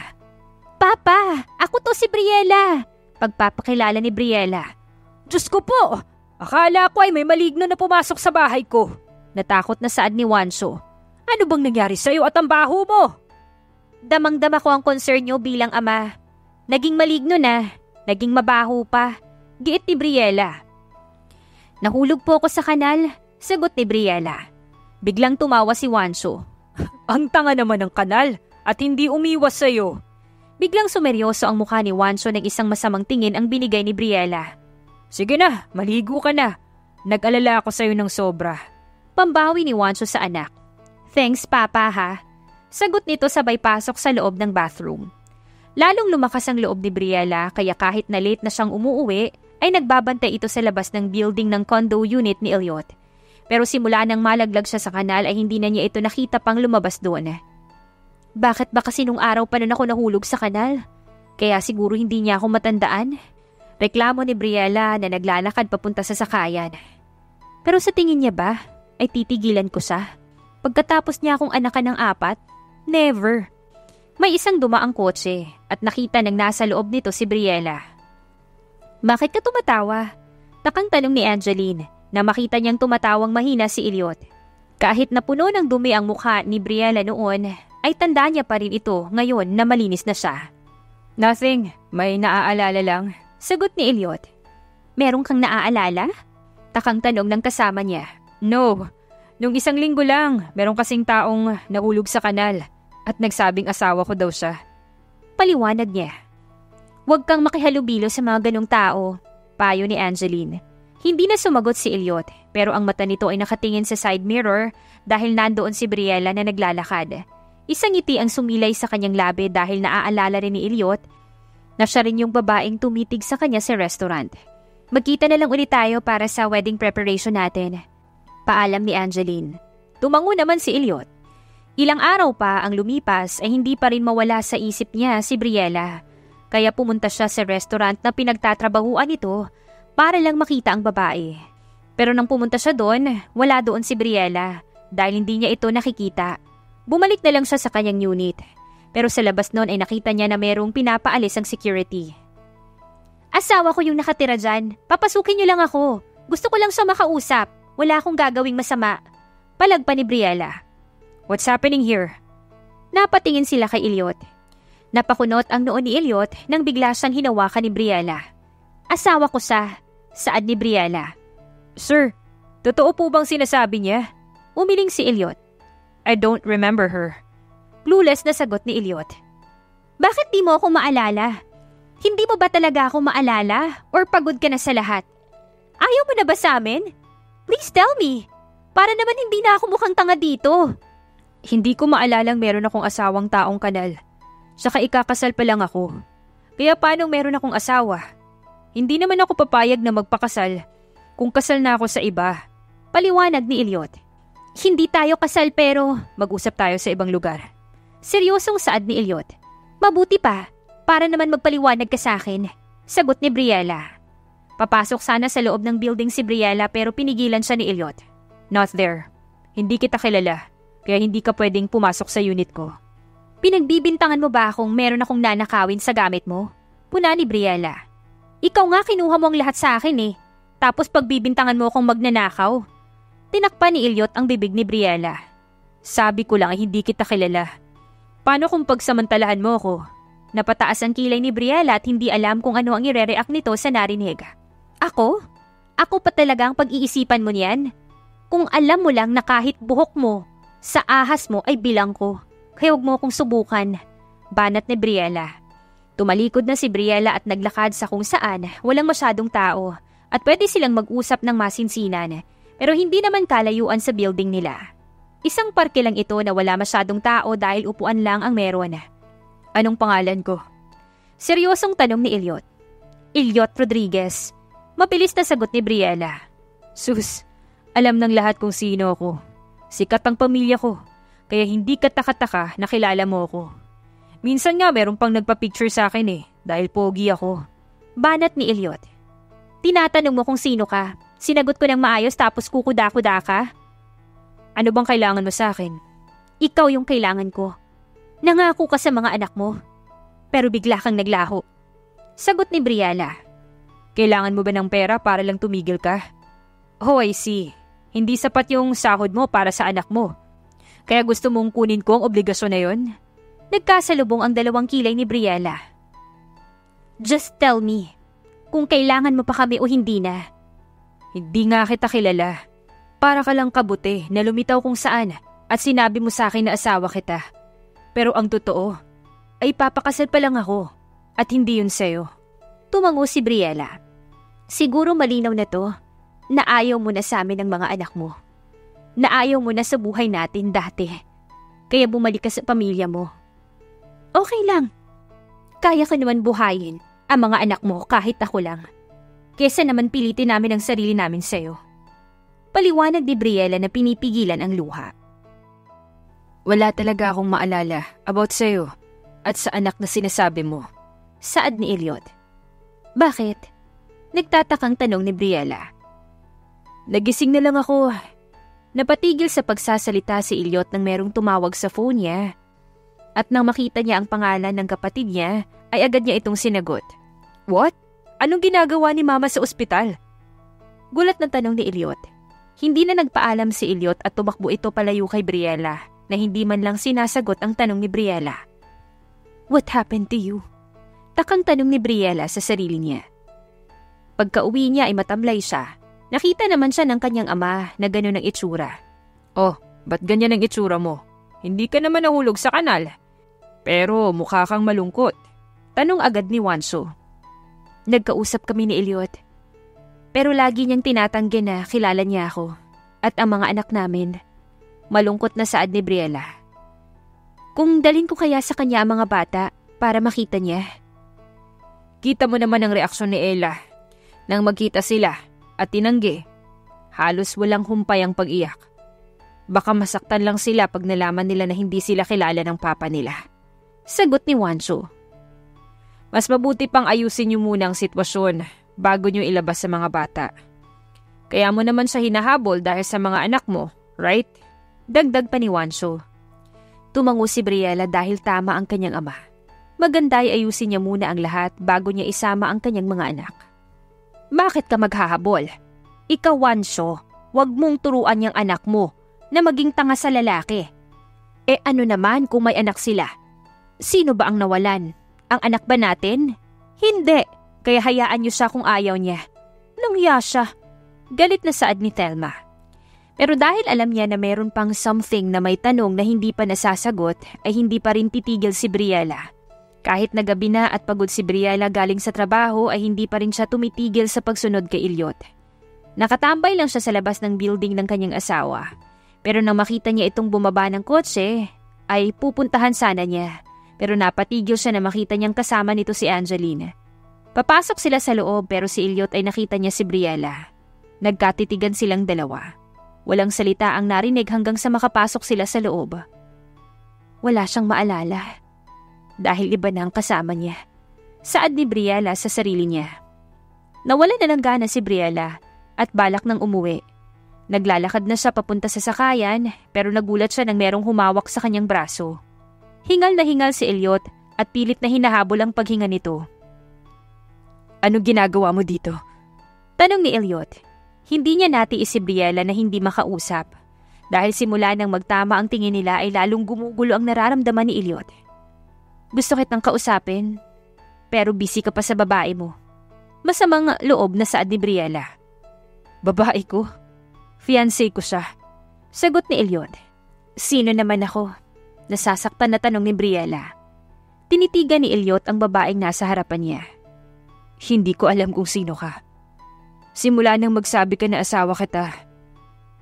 Papa, ako to si Briella! Pagpapakilala ni Briella. Diyos ko po! Akala ko ay may maligno na pumasok sa bahay ko. Natakot na saad ni Wanso. Ano bang nangyari sa'yo at ang baho mo? Damang-dama ko ang concern nyo bilang ama. Naging maligno na, naging mabaho pa. Giit ni Briella. Nahulog po ako sa kanal, sagot ni Briella. Biglang tumawa si Wanso. ang tanga naman ng kanal at hindi umiwas sa'yo. Biglang sumeryoso ang mukha ni Wanso ng isang masamang tingin ang binigay ni Briella. Sige na, maligo ka na. Nag-alala ako sa'yo ng sobra. Pambawi ni Wanso sa anak. Thanks, Papa, ha? Sagot nito sabay pasok sa loob ng bathroom. Lalong lumakas ang loob ni Briella kaya kahit na late na siyang umuuwi, ay nagbabantay ito sa labas ng building ng condo unit ni Elliot. Pero simula nang malaglag siya sa kanal ay hindi na niya ito nakita pang lumabas doon. Bakit ba kasi nung araw pa nun ako nahulog sa kanal? Kaya siguro hindi niya ako matandaan? Reklamo ni Briella na naglalakad papunta sa sakayan. Pero sa tingin niya ba, ay titigilan ko siya? Pagkatapos niya akong anakan ng apat, Never. May isang dumaang kotse at nakita ng nasa loob nito si Briella. Bakit ka tumatawa? Takang tanong ni Angeline na makita niyang tumatawang mahina si Elliot. Kahit na puno ng dumi ang mukha ni Briella noon, ay tanda niya pa rin ito ngayon na malinis na siya. Nothing, may naaalala lang. Sagot ni Elliot. Meron kang naaalala? Takang tanong ng kasama niya. No, nung isang linggo lang, meron kasing taong nahulog sa kanal at nagsabing asawa ko daw siya. Paliwanag niya. Huwag kang makihalubilo sa mga ganong tao, payo ni Angeline. Hindi na sumagot si Elliot pero ang mata nito ay nakatingin sa side mirror dahil nandoon si Briella na naglalakad. Isang ngiti ang sumilay sa kanyang labi dahil naaalala rin ni Elliot na siya rin yung babaeng tumitig sa kanya sa restaurant. Magkita na lang ulit tayo para sa wedding preparation natin. Paalam ni Angeline. Tumango naman si Elliot. Ilang araw pa ang lumipas ay hindi pa rin mawala sa isip niya si Briella. Kaya pumunta siya sa restaurant na pinagtatrabahuan ito para lang makita ang babae. Pero nang pumunta siya doon, wala doon si Briella dahil hindi niya ito nakikita. Bumalik na lang siya sa kanyang unit. Pero sa labas noon ay nakita niya na merong pinapaalis ang security. Asawa ko yung nakatira dyan. Papasukin niyo lang ako. Gusto ko lang siya makausap. Wala akong gagawing masama. Palagpa ni Briella. What's happening here? Napatingin sila kay Eliot. Napakunot ang noon ni Eliot nang bigla siyang hinawakan ni Briella. Asawa ko sa... Saad ni Briella. Sir, totoo po bang sinasabi niya? Umiling si Eliot. I don't remember her. Clueless na sagot ni Elliot. Bakit di mo ako maalala? Hindi mo ba talaga ako maalala? Or pagod ka na sa lahat? Ayaw mo na ba sa amin? Please tell me. Para naman hindi na ako mukhang tanga dito. Hindi ko maalalang meron akong asawang taong kanal. Saka ikakasal pa lang ako. Kaya paano meron akong asawa? Hindi naman ako papayag na magpakasal kung kasal na ako sa iba. Paliwanag ni Elliot. Hindi tayo kasal pero mag-usap tayo sa ibang lugar. Seryosong saad ni Elliot. Mabuti pa, para naman magpaliwanag ka sa akin. Sagot ni Briella. Papasok sana sa loob ng building si Briella pero pinigilan siya ni Elliot. Not there. Hindi kita kilala, kaya hindi ka pwedeng pumasok sa unit ko. Pinagbibintangan mo ba akong meron akong nanakawin sa gamit mo? Puna ni Briella. Ikaw nga kinuha mo ang lahat sa akin eh. Tapos pagbibintangan mo akong magnanakaw. Tinakpan ni Elliot ang bibig ni Briella. Sabi ko lang ay hindi kita kilala. Paano kung pagsamantalahan mo ako? Napataas ang kilay ni Briella at hindi alam kung ano ang ire-react nito sa narinig. Ako? Ako pa talaga ang pag-iisipan mo niyan? Kung alam mo lang na kahit buhok mo, sa ahas mo ay bilang ko. Kaya huwag mo akong subukan. Banat ni Briella. Tumalikod na si Briella at naglakad sa kung saan walang masyadong tao at pwede silang mag-usap ng masinsinan pero hindi naman kalayuan sa building nila. Isang parke lang ito na wala masyadong tao dahil upuan lang ang meron. Anong pangalan ko? Seryosong tanong ni Elliot. Elliot Rodriguez. Mabilis na sagot ni Briella. Sus, alam ng lahat kung sino ako. Sikat ang pamilya ko, kaya hindi ka taka-taka na kilala mo ako. Minsan nga meron pang nagpa-picture sa akin eh, dahil pogi ako. Banat ni Elliot. Tinatanong mo kung sino ka, Sinagot ko ng maayos tapos kukuda-kuda ka? Ano bang kailangan mo sa akin? Ikaw yung kailangan ko. Nangako ka sa mga anak mo. Pero bigla kang naglaho. Sagot ni Briella. Kailangan mo ba ng pera para lang tumigil ka? Oh, I see. Hindi sapat yung sahod mo para sa anak mo. Kaya gusto mong kunin ko ang obligasyon na yon? Nagkasalubong ang dalawang kilay ni Briella. Just tell me, kung kailangan mo pa kami o hindi na. Hindi nga kita kilala. Para ka lang kabuti na lumitaw kung saan at sinabi mo sa akin na asawa kita. Pero ang totoo, ay papakasal pa lang ako at hindi yun sa'yo. Tumango si Briella. Siguro malinaw na to na ayaw mo na sa amin ng mga anak mo. Na ayaw mo na sa buhay natin dati. Kaya bumalik ka sa pamilya mo. Okay lang. Kaya ka naman buhayin ang mga anak mo kahit ako lang. Kesa naman pilitin namin ang sarili namin sa'yo. Paliwanag ni Briella na pinipigilan ang luha. Wala talaga akong maalala about sa'yo at sa anak na sinasabi mo. Saad ni Elliot. Bakit? Nagtatakang tanong ni Briella. Nagising na lang ako. Napatigil sa pagsasalita si Elliot nang merong tumawag sa phone niya. At nang makita niya ang pangalan ng kapatid niya, ay agad niya itong sinagot. What? Anong ginagawa ni mama sa ospital? Gulat na tanong ni Elliot. Hindi na nagpaalam si Elliot at tumakbo ito palayo kay Briella na hindi man lang sinasagot ang tanong ni Briella. What happened to you? Takang tanong ni Briella sa sarili niya. Pagka-uwi niya ay matamlay siya. Nakita naman siya ng kanyang ama na gano'n ang itsura. Oh, ba't ganyan ang itsura mo? Hindi ka naman nahulog sa kanal. Pero mukha kang malungkot. Tanong agad ni Wanso. Nagkausap kami ni Elliot. Pero lagi niyang tinatanggi na kilala niya ako at ang mga anak namin. Malungkot na saad ni Briella. Kung dalhin ko kaya sa kanya ang mga bata para makita niya. Kita mo naman ang reaksyon ni Ella. Nang magkita sila at tinanggi, halos walang humpay ang pag-iyak. Baka masaktan lang sila pag nalaman nila na hindi sila kilala ng papa nila. Sagot ni Wancho. Mas mabuti pang ayusin niyo muna ang sitwasyon bago niyo ilabas sa mga bata. Kaya mo naman siya hinahabol dahil sa mga anak mo, right? Dagdag pa ni Wancho. Tumango si Briella dahil tama ang kanyang ama. Maganda ay ayusin niya muna ang lahat bago niya isama ang kanyang mga anak. Bakit ka maghahabol? Ikaw, Wancho, wag mong turuan niyang anak mo na maging tanga sa lalaki. Eh ano naman kung may anak sila? Sino ba ang nawalan? Ang anak ba natin? Hindi, kaya hayaan niyo siya kung ayaw niya. Nangya siya. Galit na saad ni Telma. Pero dahil alam niya na meron pang something na may tanong na hindi pa nasasagot, ay hindi pa rin titigil si Briella. Kahit nagabi na at pagod si Briella galing sa trabaho ay hindi pa rin siya tumitigil sa pagsunod kay Ilyot. Nakatambay lang siya sa labas ng building ng kanyang asawa. Pero nang makita niya itong bumaba ng kotse, ay pupuntahan sana niya. Pero napatigil siya na makita niyang kasama nito si Angelina. Papasok sila sa loob pero si Ilyot ay nakita niya si Briella. Nagkatitigan silang dalawa. Walang salita ang narinig hanggang sa makapasok sila sa loob. Wala siyang maalala. Dahil iba na ang kasama niya. Saad ni Briella sa sarili niya. Nawala na ng gana si Briella at balak ng umuwi Naglalakad na siya papunta sa sakayan pero nagulat siya nang merong humawak sa kanyang braso. Hingal na hingal si Elliot at pilit na hinahabol ang paghinga nito. Anong ginagawa mo dito? Tanong ni Elliot. Hindi niya nati si Briella na hindi makausap. Dahil simula nang magtama ang tingin nila ay lalong gumugulo ang nararamdaman ni Elliot. Gusto kitang kausapin, pero busy ka pa sa babae mo. Masamang loob na saad ni Briella. Babae ko? Fiancé ko siya. Sagot ni Eliod. Sino naman ako? Nasasaktan na tanong ni Briella. Tinitigan ni Eliot ang babaeng nasa harapan niya. Hindi ko alam kung sino ka. Simula nang magsabi ka na asawa kita,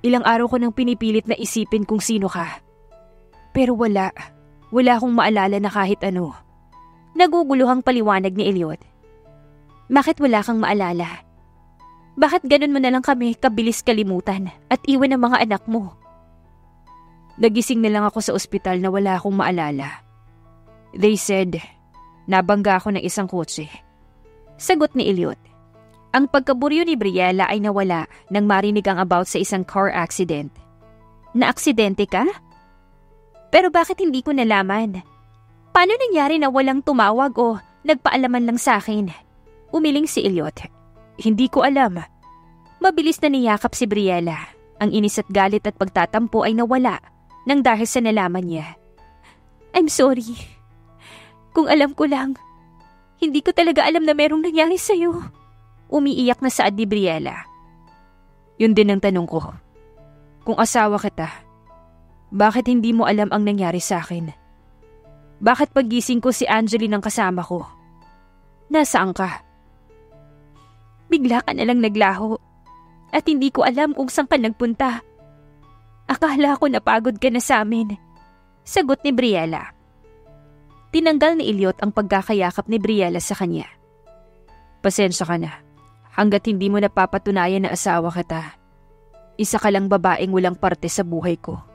ilang araw ko nang pinipilit na isipin kung sino ka. Pero wala, wala akong maalala na kahit ano. Naguguluhang paliwanag ni Eliot. Bakit wala kang maalala? Bakit ganun mo na lang kami kabilis kalimutan at iwan ang mga anak mo? Nagising na lang ako sa ospital na wala akong maalala. They said, nabangga ako ng isang kotse. Sagot ni Eliot. Ang pagkaburyo ni Briella ay nawala nang marinig ang about sa isang car accident. Na-aksidente ka? Pero bakit hindi ko nalaman? Paano nangyari na walang tumawag o nagpaalaman lang sa akin? Umiling si Eliot. Hindi ko alam. Mabilis na niyakap si Briella. Ang inis at galit at pagtatampo ay nawala nang dahil sa nalaman niya. I'm sorry. Kung alam ko lang, hindi ko talaga alam na merong nangyari sa'yo. Umiiyak na saad ni Briella. Yun din ang tanong ko. Kung asawa kita, bakit hindi mo alam ang nangyari sa akin? Bakit pagising ko si Angeline ang kasama ko? Nasaan ka? Bigla ka na lang naglaho. At hindi ko alam kung saan ka nagpunta. Akala ko napagod ka na sa amin. Sagot ni Briella. Tinanggal ni Ilyot ang pagkakayakap ni Briella sa kanya. Pasensya ka na. Hanggat hindi mo napapatunayan na asawa kita. Isa ka lang babaeng walang parte sa buhay ko.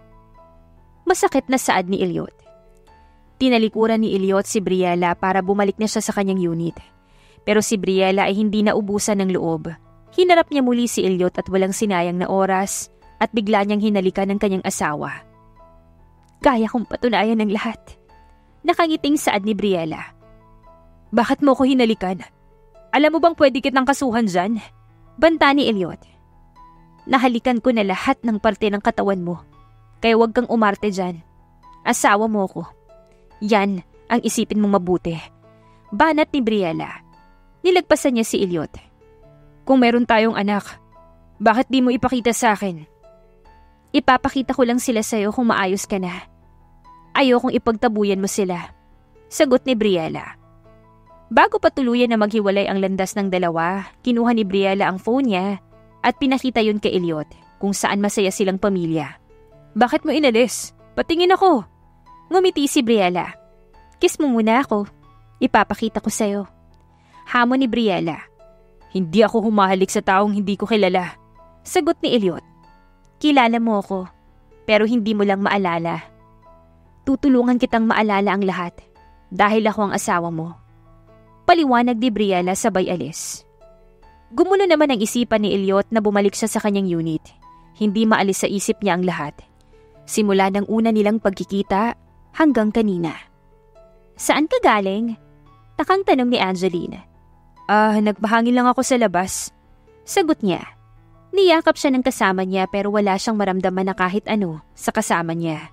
Masakit na saad ni Ilyot. Tinalikuran ni Ilyot si Briella para bumalik na siya sa kanyang unit. Pero si Briella ay hindi na ubusan ng loob. Hinarap niya muli si Elliot at walang sinayang na oras at bigla niyang hinalikan ng kanyang asawa. Kaya kong patunayan ng lahat. Nakangiting saad ni Briella. Bakit mo ko hinalikan? Alam mo bang pwede kitang kasuhan dyan? Banta ni Elliot. Nahalikan ko na lahat ng parte ng katawan mo. Kaya huwag kang umarte dyan. Asawa mo ko. Yan ang isipin mong mabuti. Banat ni Briella. Nilagpasan niya si Ilyot. Kung meron tayong anak, bakit di mo ipakita sa akin? Ipapakita ko lang sila sa'yo kung maayos ka na. Ayokong ipagtabuyan mo sila. Sagot ni Briella. Bago pa tuluyan na maghiwalay ang landas ng dalawa, kinuha ni Briella ang phone niya at pinakita yun kay Eliot kung saan masaya silang pamilya. Bakit mo inalis? Patingin ako. Ngumiti si Briella. Kiss mo muna ako. Ipapakita ko sa'yo. Hamon ni Briella. Hindi ako humahalik sa taong hindi ko kilala. Sagot ni Elliot. Kilala mo ako, pero hindi mo lang maalala. Tutulungan kitang maalala ang lahat dahil ako ang asawa mo. Paliwanag ni Briella sabay alis. Gumulo naman ang isipan ni Elliot na bumalik siya sa kanyang unit. Hindi maalis sa isip niya ang lahat. Simula ng una nilang pagkikita hanggang kanina. Saan ka galing? Takang tanong ni Angeline. Ah, nagpahangin lang ako sa labas. Sagot niya. Niyakap siya ng kasama niya pero wala siyang maramdaman na kahit ano sa kasama niya.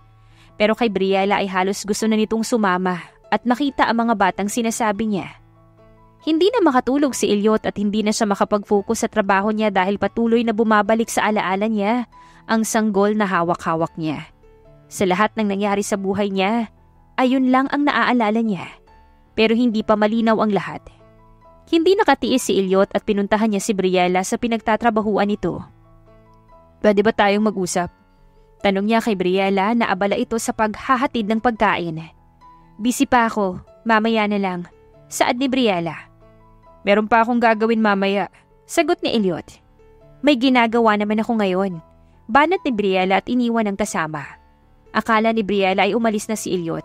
Pero kay Briella ay halos gusto na nitong sumama at makita ang mga batang sinasabi niya. Hindi na makatulog si Elliot at hindi na siya makapag-focus sa trabaho niya dahil patuloy na bumabalik sa alaala niya ang sanggol na hawak-hawak niya. Sa lahat ng nangyari sa buhay niya, ayun lang ang naaalala niya. Pero hindi pa malinaw ang lahat. Hindi nakatiis si Elliot at pinuntahan niya si Briella sa pinagtatrabahuan nito. Pwede ba tayong mag-usap? Tanong niya kay Briella na abala ito sa paghahatid ng pagkain. Busy pa ako, mamaya na lang. Saad ni Briella. Meron pa akong gagawin mamaya. Sagot ni Elliot. May ginagawa naman ako ngayon. Banat ni Briella at iniwan ng kasama. Akala ni Briella ay umalis na si Elliot.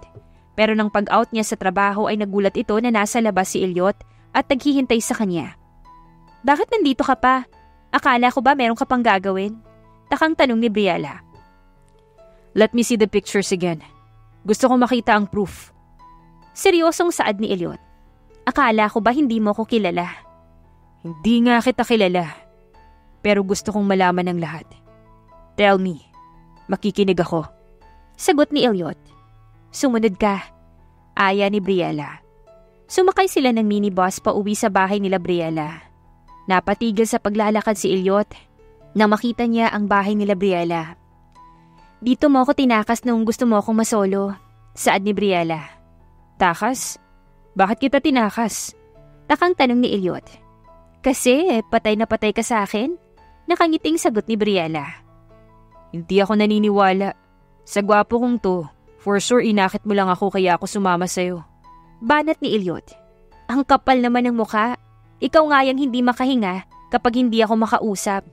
Pero nang pag-out niya sa trabaho ay nagulat ito na nasa labas si Elliot at naghihintay sa kanya. Bakit nandito ka pa? Akala ko ba meron ka pang gagawin? Takang tanong ni Briella. Let me see the pictures again. Gusto ko makita ang proof. Seryosong saad ni Elliot. Akala ko ba hindi mo ko kilala? Hindi nga kita kilala. Pero gusto kong malaman ng lahat. Tell me. Makikinig ako. Sagot ni Elliot. Sumunod ka. Aya ni Briella. Sumakay sila ng minibus pa uwi sa bahay nila Briella. Napatigil sa paglalakad si Elliot na makita niya ang bahay nila Briella. Dito mo ako tinakas nung gusto mo akong masolo. Saad ni Briella. Takas? Bakit kita tinakas? Takang tanong ni Elliot. Kasi patay na patay ka sa akin? Nakangiting sagot ni Briella. Hindi ako naniniwala. Sa gwapo kong to, for sure inakit mo lang ako kaya ako sumama sa'yo. Banat ni Elliot. Ang kapal naman ng mukha. Ikaw nga yung hindi makahinga kapag hindi ako makausap.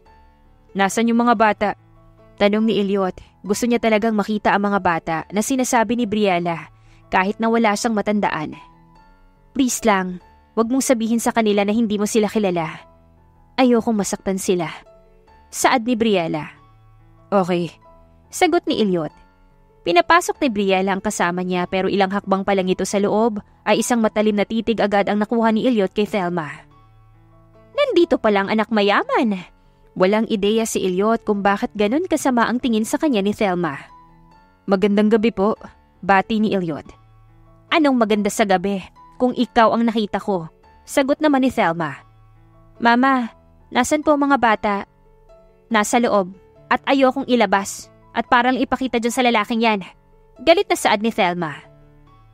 Nasaan yung mga bata? Tanong ni Elliot. Gusto niya talagang makita ang mga bata na sinasabi ni Briella kahit na wala siyang matandaan. Please lang, wag mong sabihin sa kanila na hindi mo sila kilala. Ayokong masaktan sila. Saad ni Briella. Okay. Sagot ni Elliot. Pinapasok ni Briella ang kasama niya pero ilang hakbang pa lang ito sa loob ay isang matalim na titig agad ang nakuha ni Elliot kay Thelma. Nandito pa lang anak mayaman. Walang ideya si Elliot kung bakit ganun kasama ang tingin sa kanya ni Thelma. Magandang gabi po, bati ni Elliot. Anong maganda sa gabi kung ikaw ang nakita ko? Sagot naman ni Thelma. Mama, nasan po mga bata? Nasa loob at ayokong ilabas at parang ipakita dyan sa lalaking yan. Galit na saad ni Thelma.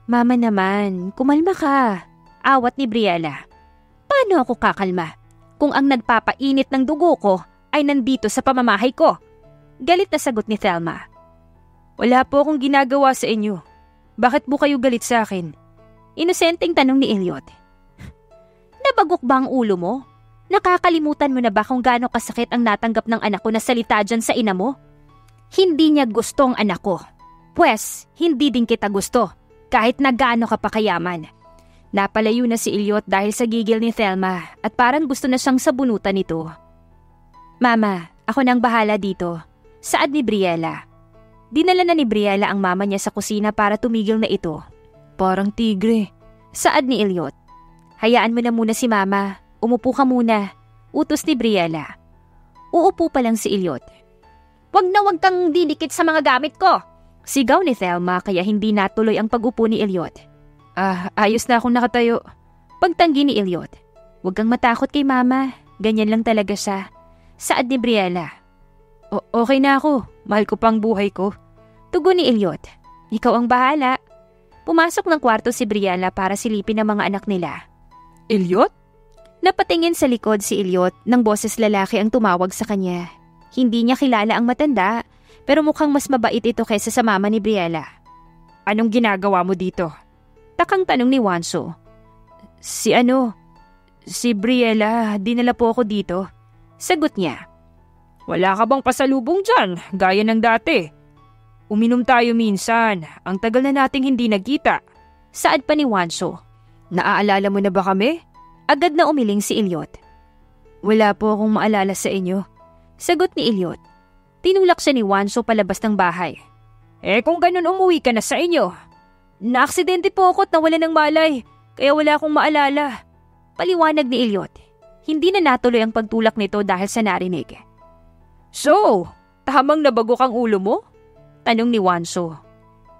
Mama naman, kumalma ka. Awat ni Briella. Paano ako kakalma? Kung ang nagpapainit ng dugo ko ay nandito sa pamamahay ko. Galit na sagot ni Thelma. Wala po akong ginagawa sa inyo. Bakit po kayo galit sa akin? Inosenteng tanong ni Elliot. Nabagok ba ang ulo mo? Nakakalimutan mo na ba kung gaano kasakit ang natanggap ng anak ko na salita dyan sa ina mo? Hindi niya gusto ang anak ko. Pwes, hindi din kita gusto, kahit na gaano ka pa kayaman. Napalayo na si Elliot dahil sa gigil ni Thelma at parang gusto na siyang sabunutan nito. Mama, ako nang bahala dito. Saad ni Briella. Dinala na ni Briella ang mama niya sa kusina para tumigil na ito. Parang tigre. Saad ni Elliot. Hayaan mo na muna si mama. Umupo ka muna. Utos ni Briella. Uupo pa lang si Elliot. Huwag na wag kang didikit sa mga gamit ko. Sigaw ni Thelma kaya hindi natuloy ang pag-upo ni Elliot. Ah, ayos na akong nakatayo. Pagtanggi ni Elliot. Huwag kang matakot kay mama. Ganyan lang talaga siya. Saad ni Briella. O okay na ako. Mahal ko pang buhay ko. Tugon ni Elliot. Ikaw ang bahala. Pumasok ng kwarto si Briella para silipin ang mga anak nila. Elliot? Napatingin sa likod si Elliot nang boses lalaki ang tumawag sa kanya. Hindi niya kilala ang matanda, pero mukhang mas mabait ito kaysa sa mama ni Briella. Anong ginagawa mo dito? Takang tanong ni Wanso. Si ano? Si Briella, dinala po ako dito. Sagot niya. Wala ka bang pasalubong dyan, gaya ng dati? Uminom tayo minsan, ang tagal na nating hindi nagkita. Saad pa ni Wanso. Naaalala mo na ba kami? Agad na umiling si Ilyot. Wala po akong maalala sa inyo. Sagot ni Ilyot. Tinulak siya ni Wanso palabas ng bahay. Eh kung ganun umuwi ka na sa inyo. Naaksidente po ako't nawala ng malay, kaya wala akong maalala. Paliwanag ni Ilyot. Hindi na natuloy ang pagtulak nito dahil sa narinig. So, tamang nabago kang ulo mo? Tanong ni Wanso.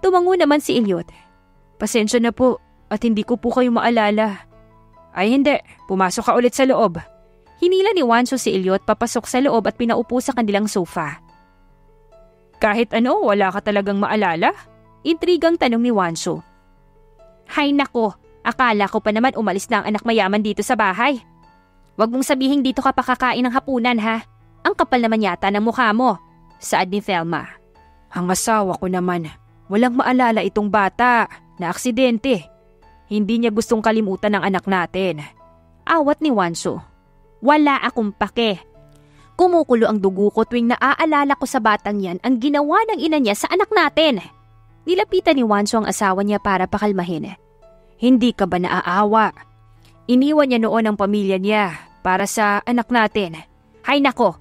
Tumango naman si Ilyot. Pasensya na po at hindi ko po kayo maalala. Ay hindi, pumasok ka ulit sa loob. Hinila ni Wanso si Ilyot papasok sa loob at pinaupo sa kanilang sofa. Kahit ano, wala ka talagang maalala? Intrigang tanong ni Wanso. Hay nako, akala ko pa naman umalis na ang anak mayaman dito sa bahay. Huwag mong sabihin dito ka pakakain ng hapunan ha. Ang kapal naman yata ng mukha mo. Saad ni Thelma. Ang asawa ko naman, walang maalala itong bata na aksidente. Hindi niya gustong kalimutan ng anak natin. Awat ni Wanso. Wala akong pake. Kumukulo ang dugo ko tuwing naaalala ko sa batang yan ang ginawa ng ina niya sa anak natin. Nilapitan ni Wanso ang asawa niya para pakalmahin. Hindi ka ba naaawa? Iniwan niya noon ang pamilya niya para sa anak natin. Hay nako,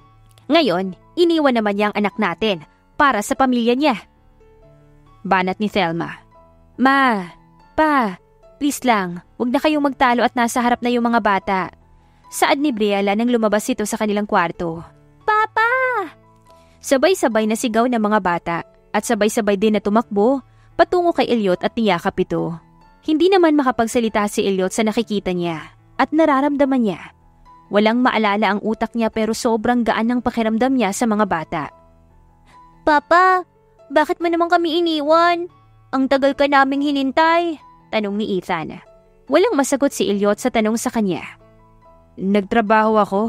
ngayon iniwan naman niya ang anak natin para sa pamilya niya. Banat ni Thelma. Ma, pa, Please lang, huwag na kayong magtalo at nasa harap na yung mga bata. Saad ni Briella nang lumabas ito sa kanilang kwarto. Papa! Sabay-sabay na sigaw ng mga bata at sabay-sabay din na tumakbo patungo kay Elliot at niyakap ito. Hindi naman makapagsalita si Elliot sa nakikita niya at nararamdaman niya. Walang maalala ang utak niya pero sobrang gaan ng pakiramdam niya sa mga bata. Papa, bakit mo naman kami iniwan? Ang tagal ka naming hinintay. Tanong ni Ethan. Walang masagot si Elliot sa tanong sa kanya. Nagtrabaho ako.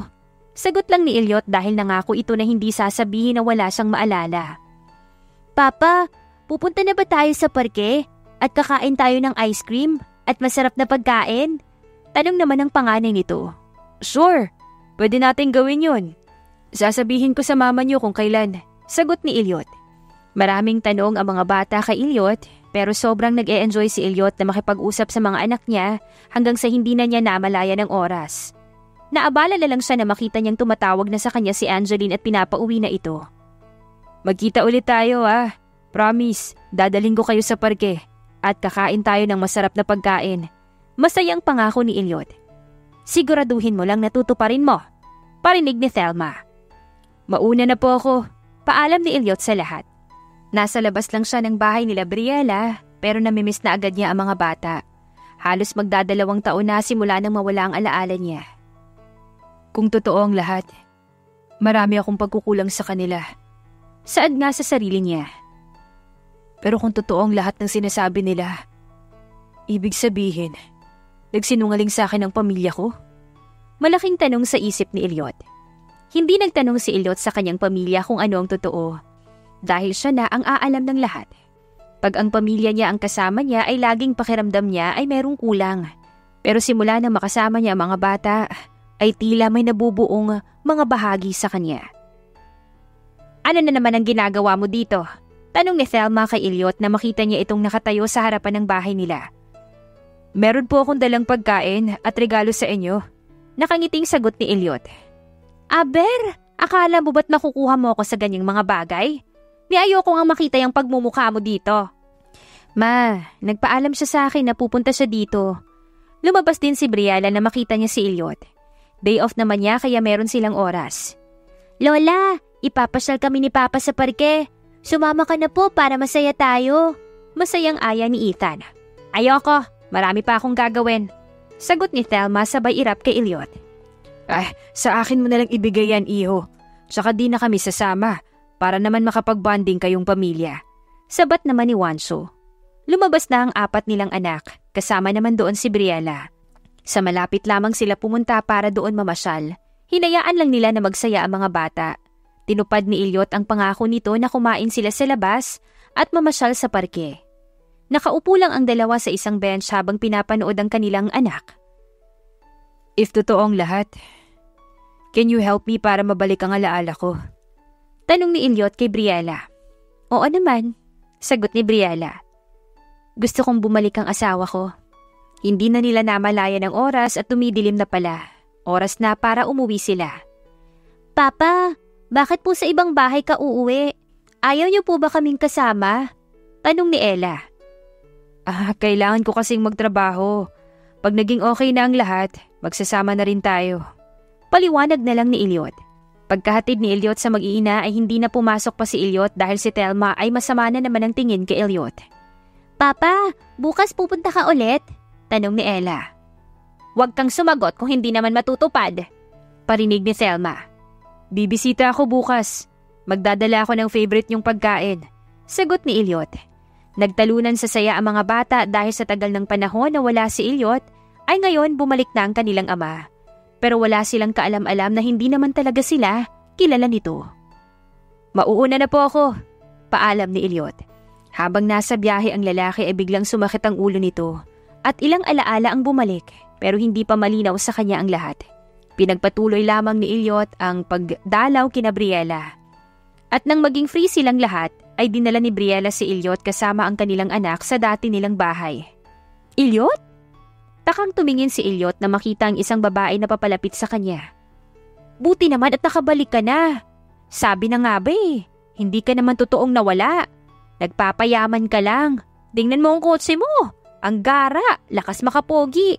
Sagot lang ni Elliot dahil nangako ito na hindi sasabihin na wala siyang maalala. Papa, pupunta na ba tayo sa parke? At kakain tayo ng ice cream? At masarap na pagkain? Tanong naman ng panganay nito. Sure, pwede natin gawin yun. Sasabihin ko sa mama niyo kung kailan. Sagot ni Elliot. Maraming tanong ang mga bata kay Elliot pero sobrang nag-e-enjoy si Elliot na makipag-usap sa mga anak niya hanggang sa hindi na niya namalaya ng oras. Naabala na lang siya na makita niyang tumatawag na sa kanya si Angeline at pinapauwi na ito. Magkita ulit tayo ah. Promise, dadaling ko kayo sa parke at kakain tayo ng masarap na pagkain. Masayang pangako ni Elliot. Siguraduhin mo lang natutuparin mo. Parinig ni Thelma. Mauna na po ako. Paalam ni Elliot sa lahat. Nasa labas lang siya ng bahay nila Briella pero namimiss na agad niya ang mga bata. Halos magdadalawang taon na simula nang mawala ang alaala niya. Kung totoo ang lahat, marami akong pagkukulang sa kanila. Saad nga sa sarili niya. Pero kung totoo ang lahat ng sinasabi nila, ibig sabihin, nagsinungaling sa akin ang pamilya ko? Malaking tanong sa isip ni Elliot. Hindi nagtanong si Elliot sa kanyang pamilya kung ano ang totoo dahil siya na ang aalam ng lahat. Pag ang pamilya niya ang kasama niya ay laging pakiramdam niya ay merong kulang. Pero simula na makasama niya ang mga bata, ay tila may nabubuong mga bahagi sa kanya. Ano na naman ang ginagawa mo dito? Tanong ni Thelma kay Elliot na makita niya itong nakatayo sa harapan ng bahay nila. Meron po akong dalang pagkain at regalo sa inyo. Nakangiting sagot ni Elliot. Aber, akala mo ba't makukuha mo ako sa ganyang mga bagay? Ni ayoko nga makita yung pagmumukha mo dito. Ma, nagpaalam siya sa akin na pupunta siya dito. Lumabas din si Briella na makita niya si Elliot. Day off naman niya kaya meron silang oras. Lola, ipapasyal kami ni Papa sa parke. Sumama ka na po para masaya tayo. Masayang aya ni Ethan. Ayoko, marami pa akong gagawin. Sagot ni Thelma sabay irap kay Elliot. Ay, sa akin mo na lang ibigay yan, iho. Tsaka di na kami sasama para naman makapag-bonding kayong pamilya. Sabat naman ni Wanso. Lumabas na ang apat nilang anak, kasama naman doon si Briella. Sa malapit lamang sila pumunta para doon mamasyal. Hinayaan lang nila na magsaya ang mga bata. Tinupad ni Ilyot ang pangako nito na kumain sila sa labas at mamasyal sa parke. Nakaupo lang ang dalawa sa isang bench habang pinapanood ang kanilang anak. If totoong lahat, can you help me para mabalik ang alaala ko? Tanong ni Ilyot kay Briella. Oo naman, sagot ni Briella. Gusto kong bumalik ang asawa ko. Hindi na nila namalaya ng oras at tumidilim na pala. Oras na para umuwi sila. Papa, bakit po sa ibang bahay ka uuwi? Ayaw niyo po ba kaming kasama? Tanong ni Ella. Ah, kailangan ko kasing magtrabaho. Pag naging okay na ang lahat, Magsasama na rin tayo. Paliwanag na lang ni Ilyot. Pagkahatid ni Ilyot sa mag-iina ay hindi na pumasok pa si Ilyot dahil si Telma ay masama na naman ang tingin kay Ilyot. Papa, bukas pupunta ka ulit? Tanong ni Ella. Huwag kang sumagot kung hindi naman matutupad. Parinig ni Thelma. Bibisita ako bukas. Magdadala ako ng favorite niyong pagkain. Sagot ni Ilyot. Nagtalunan sa saya ang mga bata dahil sa tagal ng panahon na wala si Ilyot ay ngayon bumalik na ang kanilang ama. Pero wala silang kaalam-alam na hindi naman talaga sila kilala nito. Mauuna na po ako, paalam ni Ilyot. Habang nasa biyahe ang lalaki ay biglang sumakit ang ulo nito at ilang alaala ang bumalik pero hindi pa malinaw sa kanya ang lahat. Pinagpatuloy lamang ni Ilyot ang pagdalaw kina Briella. At nang maging free silang lahat, ay dinala ni Briella si Ilyot kasama ang kanilang anak sa dati nilang bahay. Ilyot? Takang tumingin si Ilyot na makita ang isang babae na papalapit sa kanya. Buti naman at nakabalik ka na. Sabi na nga ba eh, hindi ka naman totoong nawala. Nagpapayaman ka lang. Tingnan mo ang kotse mo. Ang gara, lakas makapogi.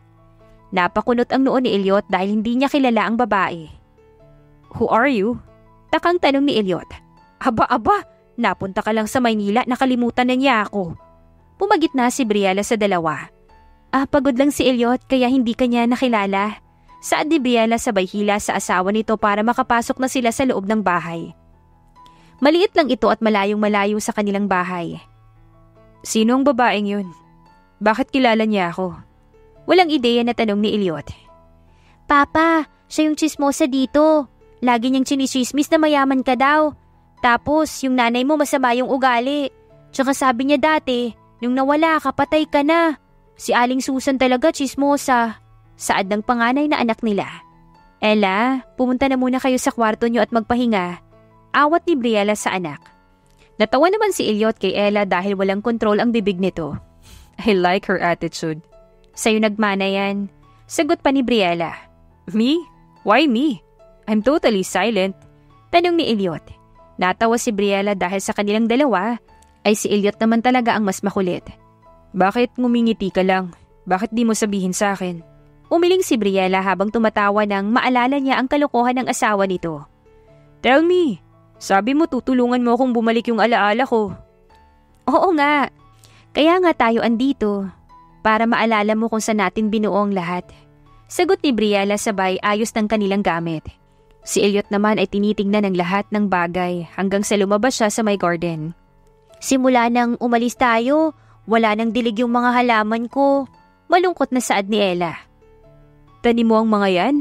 Napakunot ang noon ni Ilyot dahil hindi niya kilala ang babae. Who are you? Takang tanong ni Ilyot. Aba-aba, napunta ka lang sa Maynila, nakalimutan na niya ako. Pumagit na si Briella sa dalawa. Ah, pagod lang si Elliot kaya hindi kanya nakilala. Saad ni Briella sabay hila sa asawa nito para makapasok na sila sa loob ng bahay. Maliit lang ito at malayong malayo sa kanilang bahay. Sino ang babaeng yun? Bakit kilala niya ako? Walang ideya na tanong ni Elliot. Papa, siya yung chismosa dito. Lagi niyang chinichismis na mayaman ka daw. Tapos, yung nanay mo masama yung ugali. Tsaka sabi niya dati, nung nawala ka, patay ka na. Si Aling Susan talaga chismosa. Saad ng panganay na anak nila. Ella, pumunta na muna kayo sa kwarto niyo at magpahinga. Awat ni Briella sa anak. Natawa naman si Elliot kay Ella dahil walang kontrol ang bibig nito. I like her attitude. Sa'yo nagmana yan. Sagot pa ni Briella. Me? Why me? I'm totally silent. Tanong ni Elliot. Natawa si Briella dahil sa kanilang dalawa ay si Elliot naman talaga ang mas makulit. Bakit ngumingiti ka lang? Bakit di mo sabihin sa akin? Umiling si Briella habang tumatawa nang maalala niya ang kalokohan ng asawa nito. Tell me, sabi mo tutulungan mo akong bumalik yung alaala ko. Oo nga, kaya nga tayo andito para maalala mo kung saan natin binuo ang lahat. Sagot ni Briella sabay ayos ng kanilang gamit. Si Elliot naman ay tinitingnan ang lahat ng bagay hanggang sa lumabas siya sa my garden. Simula nang umalis tayo, wala nang dilig yung mga halaman ko. Malungkot na saad ni Ella. Tanim mo ang mga yan?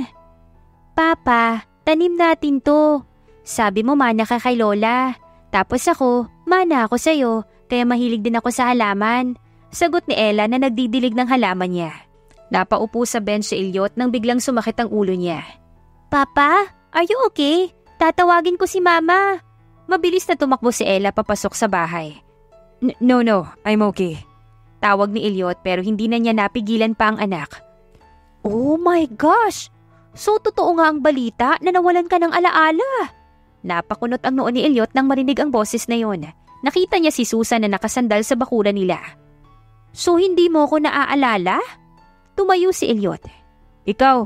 Papa, tanim natin to. Sabi mo mana ka kay Lola. Tapos ako, mana ako sa'yo, kaya mahilig din ako sa halaman. Sagot ni Ella na nagdidilig ng halaman niya. Napaupo sa bench si Elliot nang biglang sumakit ang ulo niya. Papa, are you okay? Tatawagin ko si Mama. Mabilis na tumakbo si Ella papasok sa bahay. No, no, I'm okay. Tawag ni Elliot pero hindi na niya napigilan pa ang anak. Oh my gosh! So totoo nga ang balita na nawalan ka ng alaala. Napakunot ang noo ni Elliot nang marinig ang boses na yon. Nakita niya si Susan na nakasandal sa bakuran nila. So hindi mo ko naaalala? Tumayo si Elliot. Ikaw,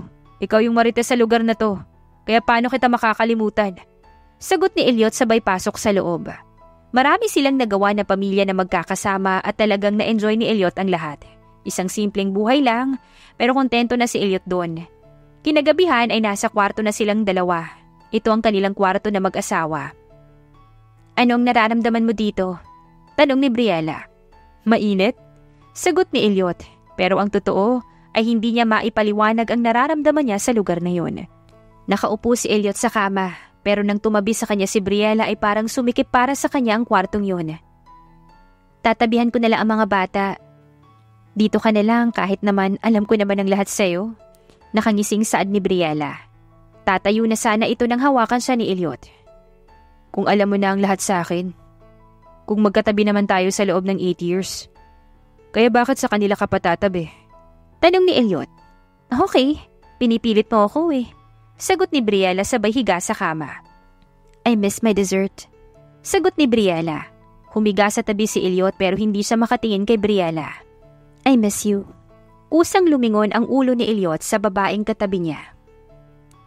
ikaw yung marites sa lugar na to. Kaya paano kita makakalimutan? Sagot ni Elliot sabay pasok sa loob. Marami silang nagawa na pamilya na magkakasama at talagang na-enjoy ni Elliot ang lahat. Isang simpleng buhay lang, pero kontento na si Elliot doon. Kinagabihan ay nasa kwarto na silang dalawa. Ito ang kanilang kwarto na mag-asawa. Anong nararamdaman mo dito? Tanong ni Briella. Mainit? Sagot ni Elliot, pero ang totoo ay hindi niya maipaliwanag ang nararamdaman niya sa lugar na yun. Nakaupo si Elliot sa kama pero nang tumabi sa kanya si Briella ay parang sumikip para sa kanya ang kwartong yun. Tatabihan ko na lang ang mga bata. Dito ka na lang kahit naman alam ko naman ang lahat sa'yo. Nakangising saad ni Briella. Tatayo na sana ito nang hawakan siya ni Elliot. Kung alam mo na ang lahat sa akin. Kung magkatabi naman tayo sa loob ng 8 years. Kaya bakit sa kanila ka patatabi? Tanong ni Elliot. Okay, pinipilit mo ako eh. Sagot ni Briella sabay higa sa kama. I miss my dessert. Sagot ni Briella. Humiga sa tabi si Elliot pero hindi siya makatingin kay Briella. I miss you. Kusang lumingon ang ulo ni Elliot sa babaeng katabi niya.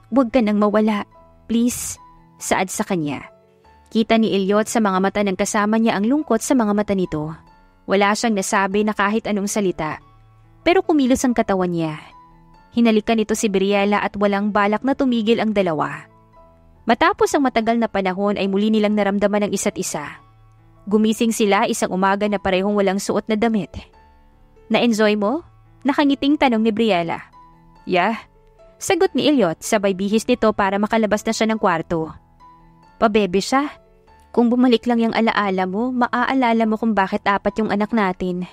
Huwag ka nang mawala. Please. Saad sa kanya. Kita ni Elliot sa mga mata ng kasama niya ang lungkot sa mga mata nito. Wala siyang nasabi na kahit anong salita. Pero kumilos ang katawan niya. Hinalikan nito si Briella at walang balak na tumigil ang dalawa. Matapos ang matagal na panahon ay muli nilang naramdaman ang isa't isa. Gumising sila isang umaga na parehong walang suot na damit. Na-enjoy mo? Nakangiting tanong ni Briella. Yeah. Sagot ni Elliot sabay bihis nito para makalabas na siya ng kwarto. Pabebe siya. Kung bumalik lang yung alaala mo, maaalala mo kung bakit apat yung anak natin.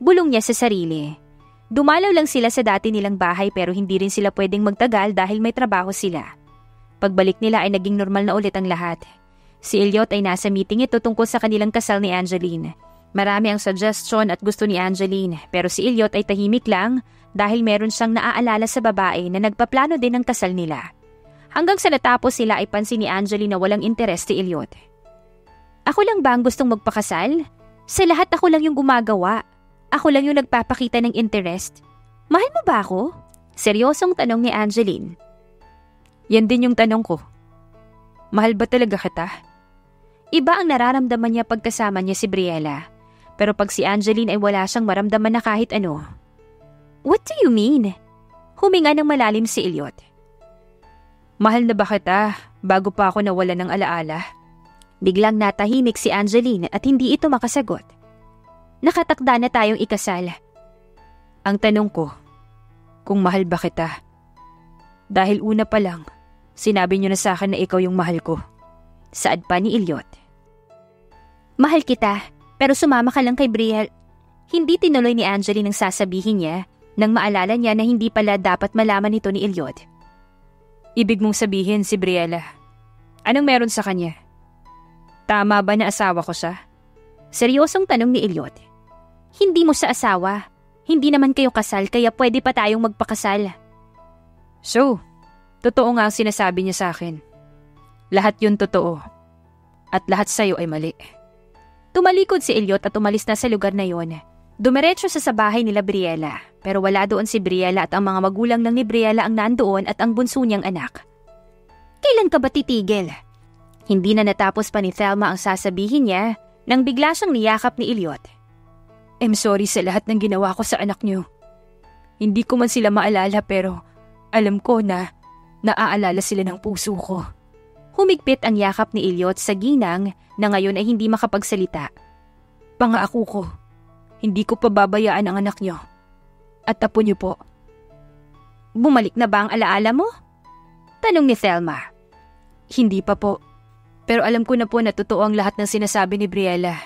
Bulong niya sa sarili. Dumalaw lang sila sa dati nilang bahay pero hindi rin sila pwedeng magtagal dahil may trabaho sila. Pagbalik nila ay naging normal na ulit ang lahat. Si Elliot ay nasa meeting ito tungkol sa kanilang kasal ni Angeline. Marami ang suggestion at gusto ni Angeline pero si Elliot ay tahimik lang dahil meron siyang naaalala sa babae na nagpaplano din ng kasal nila. Hanggang sa natapos sila ay pansin ni Angeline na walang interes si Elliot. Ako lang ba ang gustong magpakasal? Sa lahat ako lang yung gumagawa. Ako lang yung nagpapakita ng interest. Mahal mo ba ako? Seryosong tanong ni Angeline. Yan din yung tanong ko. Mahal ba talaga kita? Iba ang nararamdaman niya pagkasama niya si Briella. Pero pag si Angeline ay wala siyang maramdaman na kahit ano. What do you mean? Huminga ng malalim si Elliot. Mahal na ba kita bago pa ako nawala ng alaala? Biglang natahimik si Angeline at hindi ito makasagot. Nakatakda na tayong ikasal. Ang tanong ko, kung mahal ba kita? Dahil una pa lang, Sinabi niyo na sa akin na ikaw yung mahal ko. Saad pa ni Ilyot. Mahal kita, pero sumama ka lang kay Brielle. Hindi tinuloy ni Angeline ang sasabihin niya nang maalala niya na hindi pala dapat malaman ito ni Ilyot. Ibig mong sabihin si Briella. Anong meron sa kanya? Tama ba na asawa ko siya? Seryosong tanong ni Ilyot. Hindi mo sa asawa. Hindi naman kayo kasal kaya pwede pa tayong magpakasal. So, Totoo nga ang sinasabi niya sa akin. Lahat yun totoo. At lahat sa'yo ay mali. Tumalikod si Elliot at umalis na sa lugar na yon. Dumiretso sa sa bahay nila Briella, pero wala doon si Briella at ang mga magulang ng ni Briella ang nandoon at ang bunso niyang anak. Kailan ka ba titigil? Hindi na natapos pa ni Thelma ang sasabihin niya nang bigla siyang niyakap ni Elliot. I'm sorry sa lahat ng ginawa ko sa anak niyo. Hindi ko man sila maalala pero alam ko na Naaalala sila ng puso ko. Humigpit ang yakap ni Elliot sa ginang na ngayon ay hindi makapagsalita. Pangako ko, hindi ko pababayaan ang anak niyo. At tapo niyo po. Bumalik na ba ang alaala mo? Tanong ni Thelma. Hindi pa po. Pero alam ko na po na totoo ang lahat ng sinasabi ni Briella.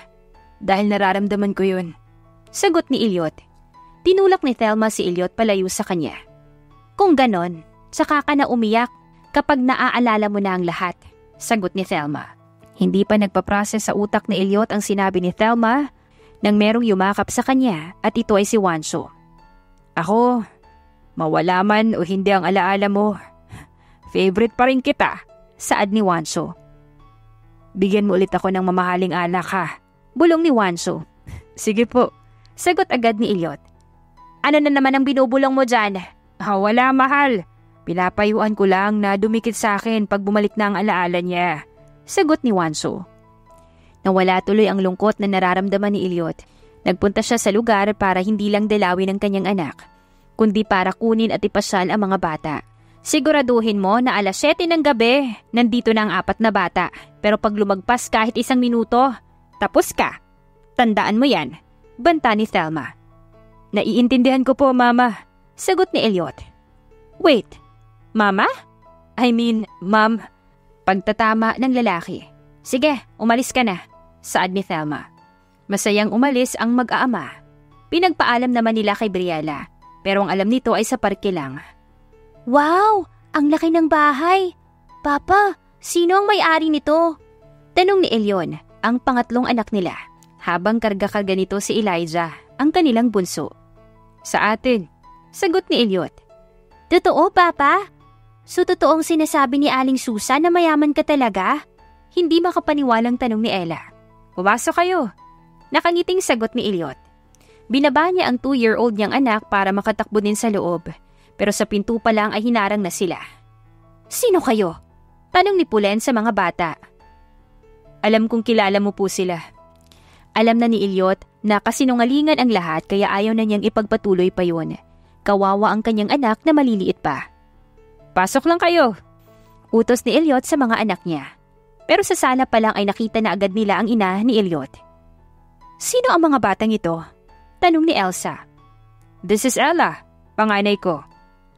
Dahil nararamdaman ko yun. Sagot ni Elliot. Tinulak ni Thelma si Elliot palayo sa kanya. Kung ganon, Saka ka na umiyak kapag naaalala mo na ang lahat, sagot ni Thelma. Hindi pa nagpaprocess sa utak ni Elliot ang sinabi ni Thelma nang merong yumakap sa kanya at ito ay si Wancho. Ako, mawala man o hindi ang alaala mo, favorite pa rin kita, saad ni Wancho. Bigyan mo ulit ako ng mamahaling anak ha, bulong ni Wancho. Sige po, sagot agad ni Elliot. Ano na naman ang binubulong mo dyan? Ah, wala mahal, Pinapayuan ko lang na dumikit sa akin pag bumalik na ang alaala niya. Sagot ni Wanso. Nawala tuloy ang lungkot na nararamdaman ni Elliot. Nagpunta siya sa lugar para hindi lang dalawin ang kanyang anak, kundi para kunin at ipasyal ang mga bata. Siguraduhin mo na alas 7 ng gabi, nandito na ang apat na bata. Pero pag lumagpas kahit isang minuto, tapos ka. Tandaan mo yan. Banta ni Thelma. Naiintindihan ko po, Mama. Sagot ni Elliot. Wait, Mama? I mean, Mom, pagtatama ng lalaki. Sige, umalis ka na, saad ni Thelma. Masayang umalis ang mag-aama. Pinagpaalam naman nila kay Briella, pero ang alam nito ay sa parke lang. Wow! Ang laki ng bahay! Papa, sino ang may-ari nito? Tanong ni Elion, ang pangatlong anak nila, habang karga-karga nito si Elijah, ang kanilang bunso. Sa atin, sagot ni Eliot. Totoo, Papa? So totoong sinasabi ni Aling Susan na mayaman ka talaga? Hindi makapaniwalang tanong ni Ella. Pumasok kayo. Nakangiting sagot ni Eliot. Binaba niya ang two-year-old niyang anak para makatakbo din sa loob. Pero sa pinto pa lang ay hinarang na sila. Sino kayo? Tanong ni Pulen sa mga bata. Alam kong kilala mo po sila. Alam na ni Eliot na kasinungalingan ang lahat kaya ayaw na niyang ipagpatuloy pa yon. Kawawa ang kanyang anak na maliliit pa. Pasok lang kayo. Utos ni Eliot sa mga anak niya. Pero sa sala pa lang ay nakita na agad nila ang ina ni Eliot. Sino ang mga batang ito? Tanong ni Elsa. This is Ella, panganay ko.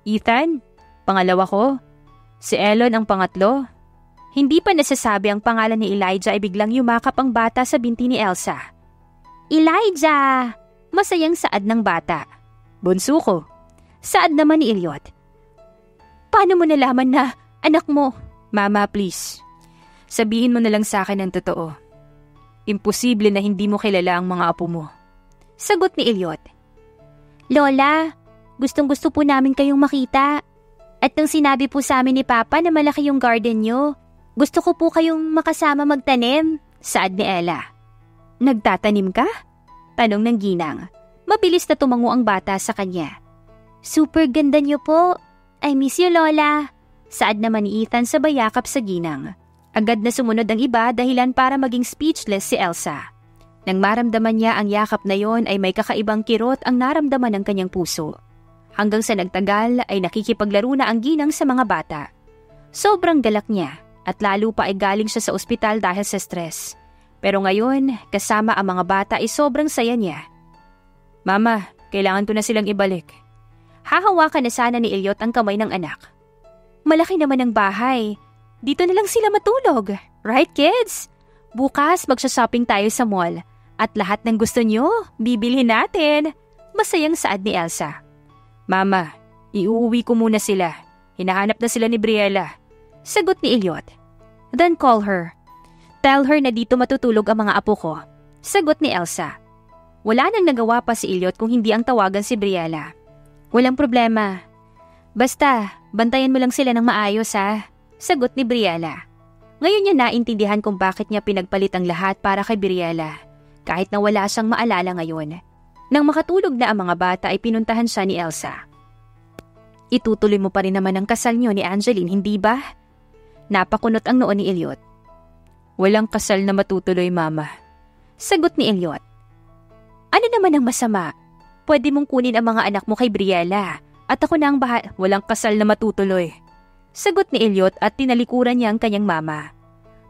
Ethan, pangalawa ko. Si Elon ang pangatlo. Hindi pa nasasabi ang pangalan ni Elijah ay biglang yumakap ang bata sa binti ni Elsa. Elijah! Masayang saad ng bata. Bunso ko. Saad naman ni Eliot. Paano mo nalaman na anak mo? Mama, please. Sabihin mo na lang sa akin ang totoo. Imposible na hindi mo kilala ang mga apo mo. Sagot ni Eliot. Lola, gustong gusto po namin kayong makita. At nang sinabi po sa amin ni Papa na malaki yung garden nyo, gusto ko po kayong makasama magtanim, saad ni Ella. Nagtatanim ka? Tanong ng ginang. Mabilis na tumango ang bata sa kanya. Super ganda nyo po. I miss you, Lola. Saad naman ni Ethan sa bayakap sa ginang. Agad na sumunod ang iba dahilan para maging speechless si Elsa. Nang maramdaman niya ang yakap na yon ay may kakaibang kirot ang naramdaman ng kanyang puso. Hanggang sa nagtagal ay nakikipaglaro na ang ginang sa mga bata. Sobrang galak niya at lalo pa ay galing siya sa ospital dahil sa stress. Pero ngayon, kasama ang mga bata ay sobrang saya niya. Mama, kailangan ko na silang ibalik. Hahawakan na sana ni Elliot ang kamay ng anak. Malaki naman ang bahay. Dito na lang sila matulog. Right, kids? Bukas magsha-shopping tayo sa mall at lahat ng gusto nyo, bibilhin natin. Masayang saad ni Elsa. Mama, iuuwi ko muna sila. Hinahanap na sila ni Briella. Sagot ni Elliot. Then call her. Tell her na dito matutulog ang mga apo ko. Sagot ni Elsa. Wala nang nagawa pa si Elliot kung hindi ang tawagan si Briella. Walang problema. Basta, bantayan mo lang sila ng maayos ha. Sagot ni Briella. Ngayon niya naintindihan kung bakit niya pinagpalit ang lahat para kay Briella kahit na wala siyang maalala ngayon. Nang makatulog na ang mga bata ay pinuntahan siya ni Elsa. Itutuloy mo pa rin naman ang kasal niyo ni Angeline, hindi ba? Napakunot ang noon ni Elliot. Walang kasal na matutuloy, Mama. Sagot ni Elliot. Ano naman ang masama? Pwede mong kunin ang mga anak mo kay Briella at ako na ang baha- walang kasal na matutuloy. Sagot ni Elliot at tinalikuran niya ang kanyang mama.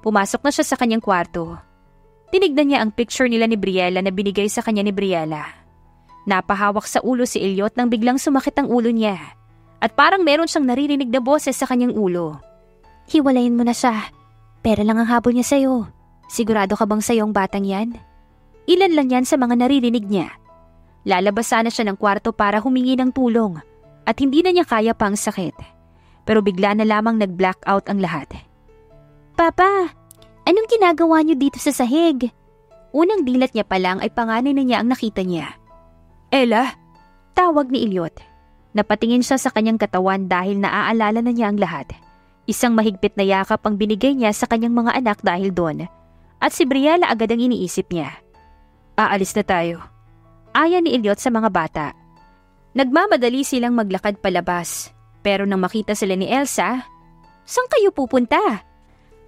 Pumasok na siya sa kanyang kwarto. Tinignan niya ang picture nila ni Briella na binigay sa kanya ni Briella. Napahawak sa ulo si Elliot nang biglang sumakit ang ulo niya. At parang meron siyang naririnig na boses sa kanyang ulo. Hiwalayin mo na siya. Pera lang ang habol niya sa'yo. Sigurado ka bang sa'yo ang batang yan? Ilan lang yan sa mga naririnig niya. Lalabas sana siya ng kwarto para humingi ng tulong at hindi na niya kaya pang sakit. Pero bigla na lamang nag-blackout ang lahat. Papa, Anong ginagawa niyo dito sa sahig? Unang dilat niya pa lang ay panganay na niya ang nakita niya. Ella? Tawag ni Ilyot. Napatingin siya sa kanyang katawan dahil naaalala na niya ang lahat. Isang mahigpit na yakap ang binigay niya sa kanyang mga anak dahil doon. At si Briella agad ang iniisip niya. Aalis na tayo. Aya ni Ilyot sa mga bata. Nagmamadali silang maglakad palabas. Pero nang makita sila ni Elsa, Saan kayo pupunta?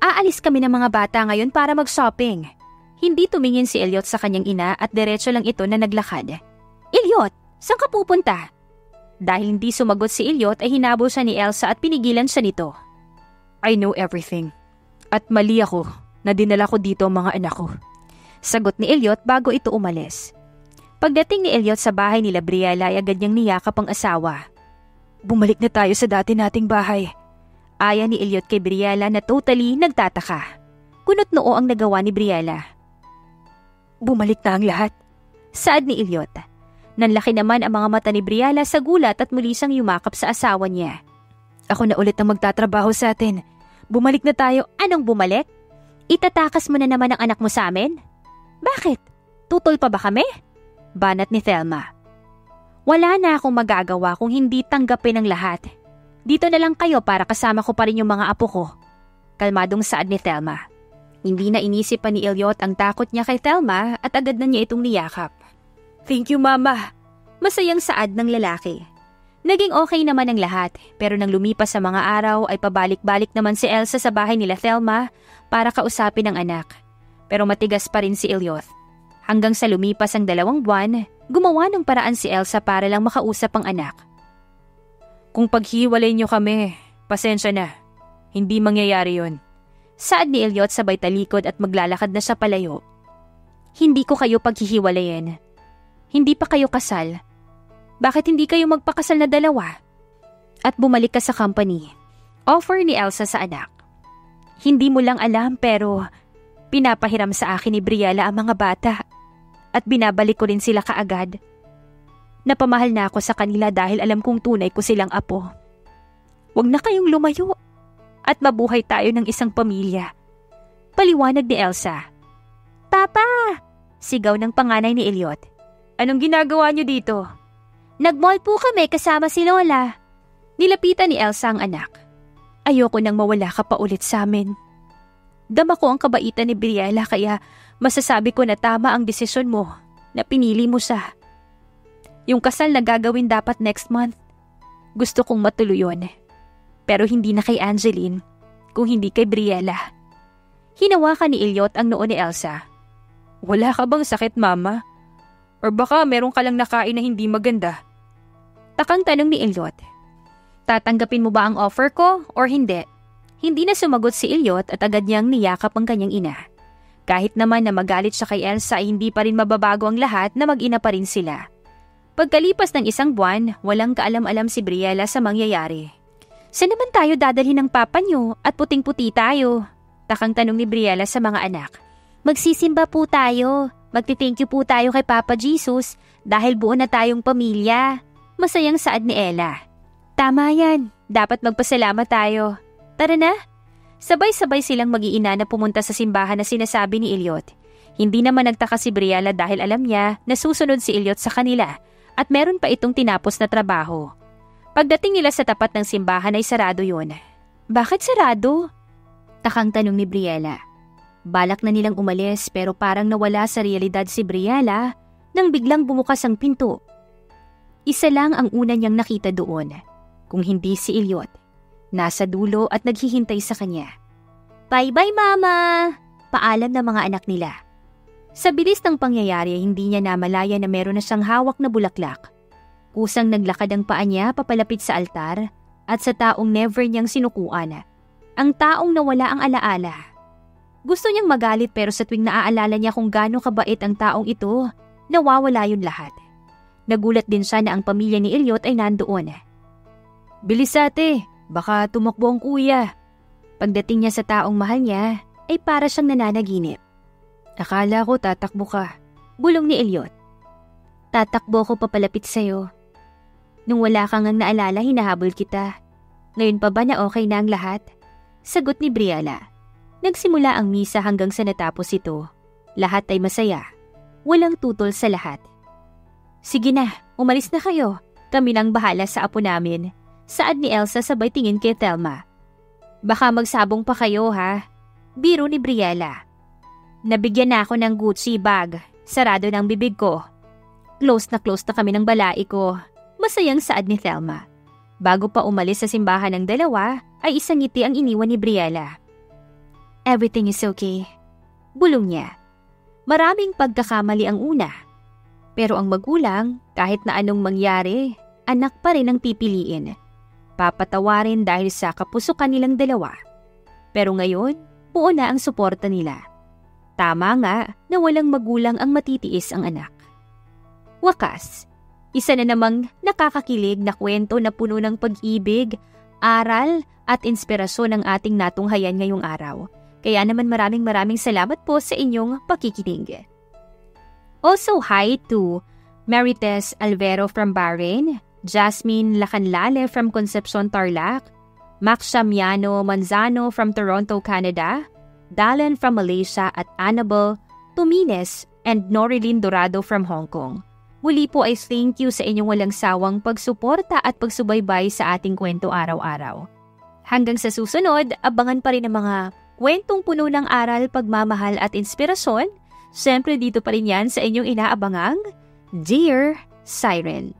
Aalis kami ng mga bata ngayon para mag-shopping. Hindi tumingin si Elliot sa kanyang ina at diretso lang ito na naglakad. Elliot, saan ka pupunta? Dahil hindi sumagot si Elliot ay hinabol siya ni Elsa at pinigilan siya nito. I know everything. At mali ako na dinala ko dito ang mga anak ko. Sagot ni Elliot bago ito umalis. Pagdating ni Elliot sa bahay nila Briella ay agad niyang niyakap ang asawa. Bumalik na tayo sa dati nating bahay. Aya ni Elliot kay Briella na totally nagtataka. Kunot noo ang nagawa ni Briella. Bumalik na ang lahat. Saad ni Ilyot. Nanlaki naman ang mga mata ni Briala sa gulat at muli siyang yumakap sa asawa niya. Ako na ulit ang magtatrabaho sa atin. Bumalik na tayo. Anong bumalik? Itatakas mo na naman ang anak mo sa amin? Bakit? Tutol pa ba kami? Banat ni Thelma. Wala na akong magagawa kung hindi tanggapin ang lahat. Dito na lang kayo para kasama ko pa rin yung mga apo ko. Kalmadong saad ni Thelma. Hindi na inisip pa ni Elliot ang takot niya kay Thelma at agad na niya itong niyakap. Thank you, Mama. Masayang saad ng lalaki. Naging okay naman ang lahat, pero nang lumipas sa mga araw ay pabalik-balik naman si Elsa sa bahay nila Thelma para kausapin ang anak. Pero matigas pa rin si Elliot. Hanggang sa lumipas ang dalawang buwan, gumawa ng paraan si Elsa para lang makausap ang anak. Kung paghiwalay niyo kami, pasensya na. Hindi mangyayari yon. Saad ni Elliot sabay talikod at maglalakad na sa palayo. Hindi ko kayo paghihiwalayin. Hindi pa kayo kasal. Bakit hindi kayo magpakasal na dalawa? At bumalik ka sa company. Offer ni Elsa sa anak. Hindi mo lang alam pero pinapahiram sa akin ni Briella ang mga bata at binabalik ko rin sila kaagad. Napamahal na ako sa kanila dahil alam kong tunay ko silang apo. Huwag na kayong lumayo at mabuhay tayo ng isang pamilya. Paliwanag ni Elsa. Papa! Sigaw ng panganay ni Elliot. Anong ginagawa niyo dito? Nagmall po kami kasama si Lola. Nilapitan ni Elsa ang anak. Ayoko nang mawala ka pa ulit sa amin. Dama ko ang kabaitan ni Briella kaya masasabi ko na tama ang desisyon mo na pinili mo sa yung kasal na gagawin dapat next month. Gusto kong matuloy yun. Pero hindi na kay Angeline, kung hindi kay Briella. Hinawakan ni Ilyot ang noo ni Elsa. Wala ka bang sakit, Mama? Or baka meron ka lang nakain na hindi maganda? Takang tanong ni Ilyot. Tatanggapin mo ba ang offer ko or hindi? Hindi na sumagot si Ilyot at agad niyang niyakap ang kanyang ina. Kahit naman na magalit siya kay Elsa ay hindi pa rin mababago ang lahat na mag-ina pa rin sila. Pagkalipas ng isang buwan, walang kaalam-alam si Briella sa mangyayari. Saan naman tayo dadalhin ng papa niyo at puting-puti tayo? Takang tanong ni Briella sa mga anak. Magsisimba po tayo. Magti-thank you po tayo kay Papa Jesus dahil buo na tayong pamilya. Masayang saad ni Ella. Tama yan. Dapat magpasalamat tayo. Tara na. Sabay-sabay silang mag-iina na pumunta sa simbahan na sinasabi ni Eliot. Hindi naman nagtaka si Briella dahil alam niya na susunod si Eliot sa kanila at meron pa itong tinapos na trabaho. Pagdating nila sa tapat ng simbahan ay sarado yun. Bakit sarado? Takang tanong ni Briella. Balak na nilang umalis pero parang nawala sa realidad si Briella nang biglang bumukas ang pinto. Isa lang ang una niyang nakita doon, kung hindi si Ilyot. Nasa dulo at naghihintay sa kanya. Bye-bye, Mama! Paalam ng mga anak nila. Sa bilis ng pangyayari, hindi niya namalaya na meron na siyang hawak na bulaklak. Kusang naglakad ang paa niya papalapit sa altar at sa taong never niyang sinukuan. Ang taong nawala ang alaala. Gusto niyang magalit pero sa tuwing naaalala niya kung gaano kabait ang taong ito, nawawala yun lahat. Nagulat din siya na ang pamilya ni Elliot ay nandoon. Bilis ate, baka tumakbo ang kuya. Pagdating niya sa taong mahal niya, ay para siyang nananaginip. Akala ko tatakbo ka. Bulong ni Elliot. Tatakbo ko papalapit sa'yo. Nung wala kang ang naalala, hinahabol kita. Ngayon pa ba na okay na ang lahat? Sagot ni Briella. Nagsimula ang misa hanggang sa natapos ito. Lahat ay masaya. Walang tutol sa lahat. Sige na, umalis na kayo. Kami nang bahala sa apo namin. Saad ni Elsa sabay tingin kay Thelma. Baka magsabong pa kayo ha. Biro ni Briella. Nabigyan na ako ng Gucci bag. Sarado ng bibig ko. Close na close na kami ng balai ko. Masayang saad ni Thelma. Bago pa umalis sa simbahan ng dalawa, ay isang ngiti ang iniwan ni Briella. Everything is okay. Bulong niya. Maraming pagkakamali ang una. Pero ang magulang, kahit na anong mangyari, anak pa rin ang pipiliin. Papatawarin dahil sa kapusukan nilang dalawa. Pero ngayon, buo na ang suporta nila. Tama nga na walang magulang ang matitiis ang anak. Wakas, isa na namang nakakakilig na kwento na puno ng pag-ibig, aral at inspirasyon ng ating natunghayan ngayong araw. Kaya naman maraming maraming salamat po sa inyong pakikinig. Also hi to Marites Alvero from Bahrain, Jasmine Lacanlale from Concepcion Tarlac, Max Shamiano Manzano from Toronto, Canada, Dalen from Malaysia at Annabel Tumines and Norilyn Dorado from Hong Kong. Muli po ay thank you sa inyong walang sawang pagsuporta at pagsubaybay sa ating kwento araw-araw. Hanggang sa susunod, abangan pa rin ang mga kwentong puno ng aral, pagmamahal at inspirasyon. Siyempre dito pa rin yan sa inyong inaabangang Dear Siren.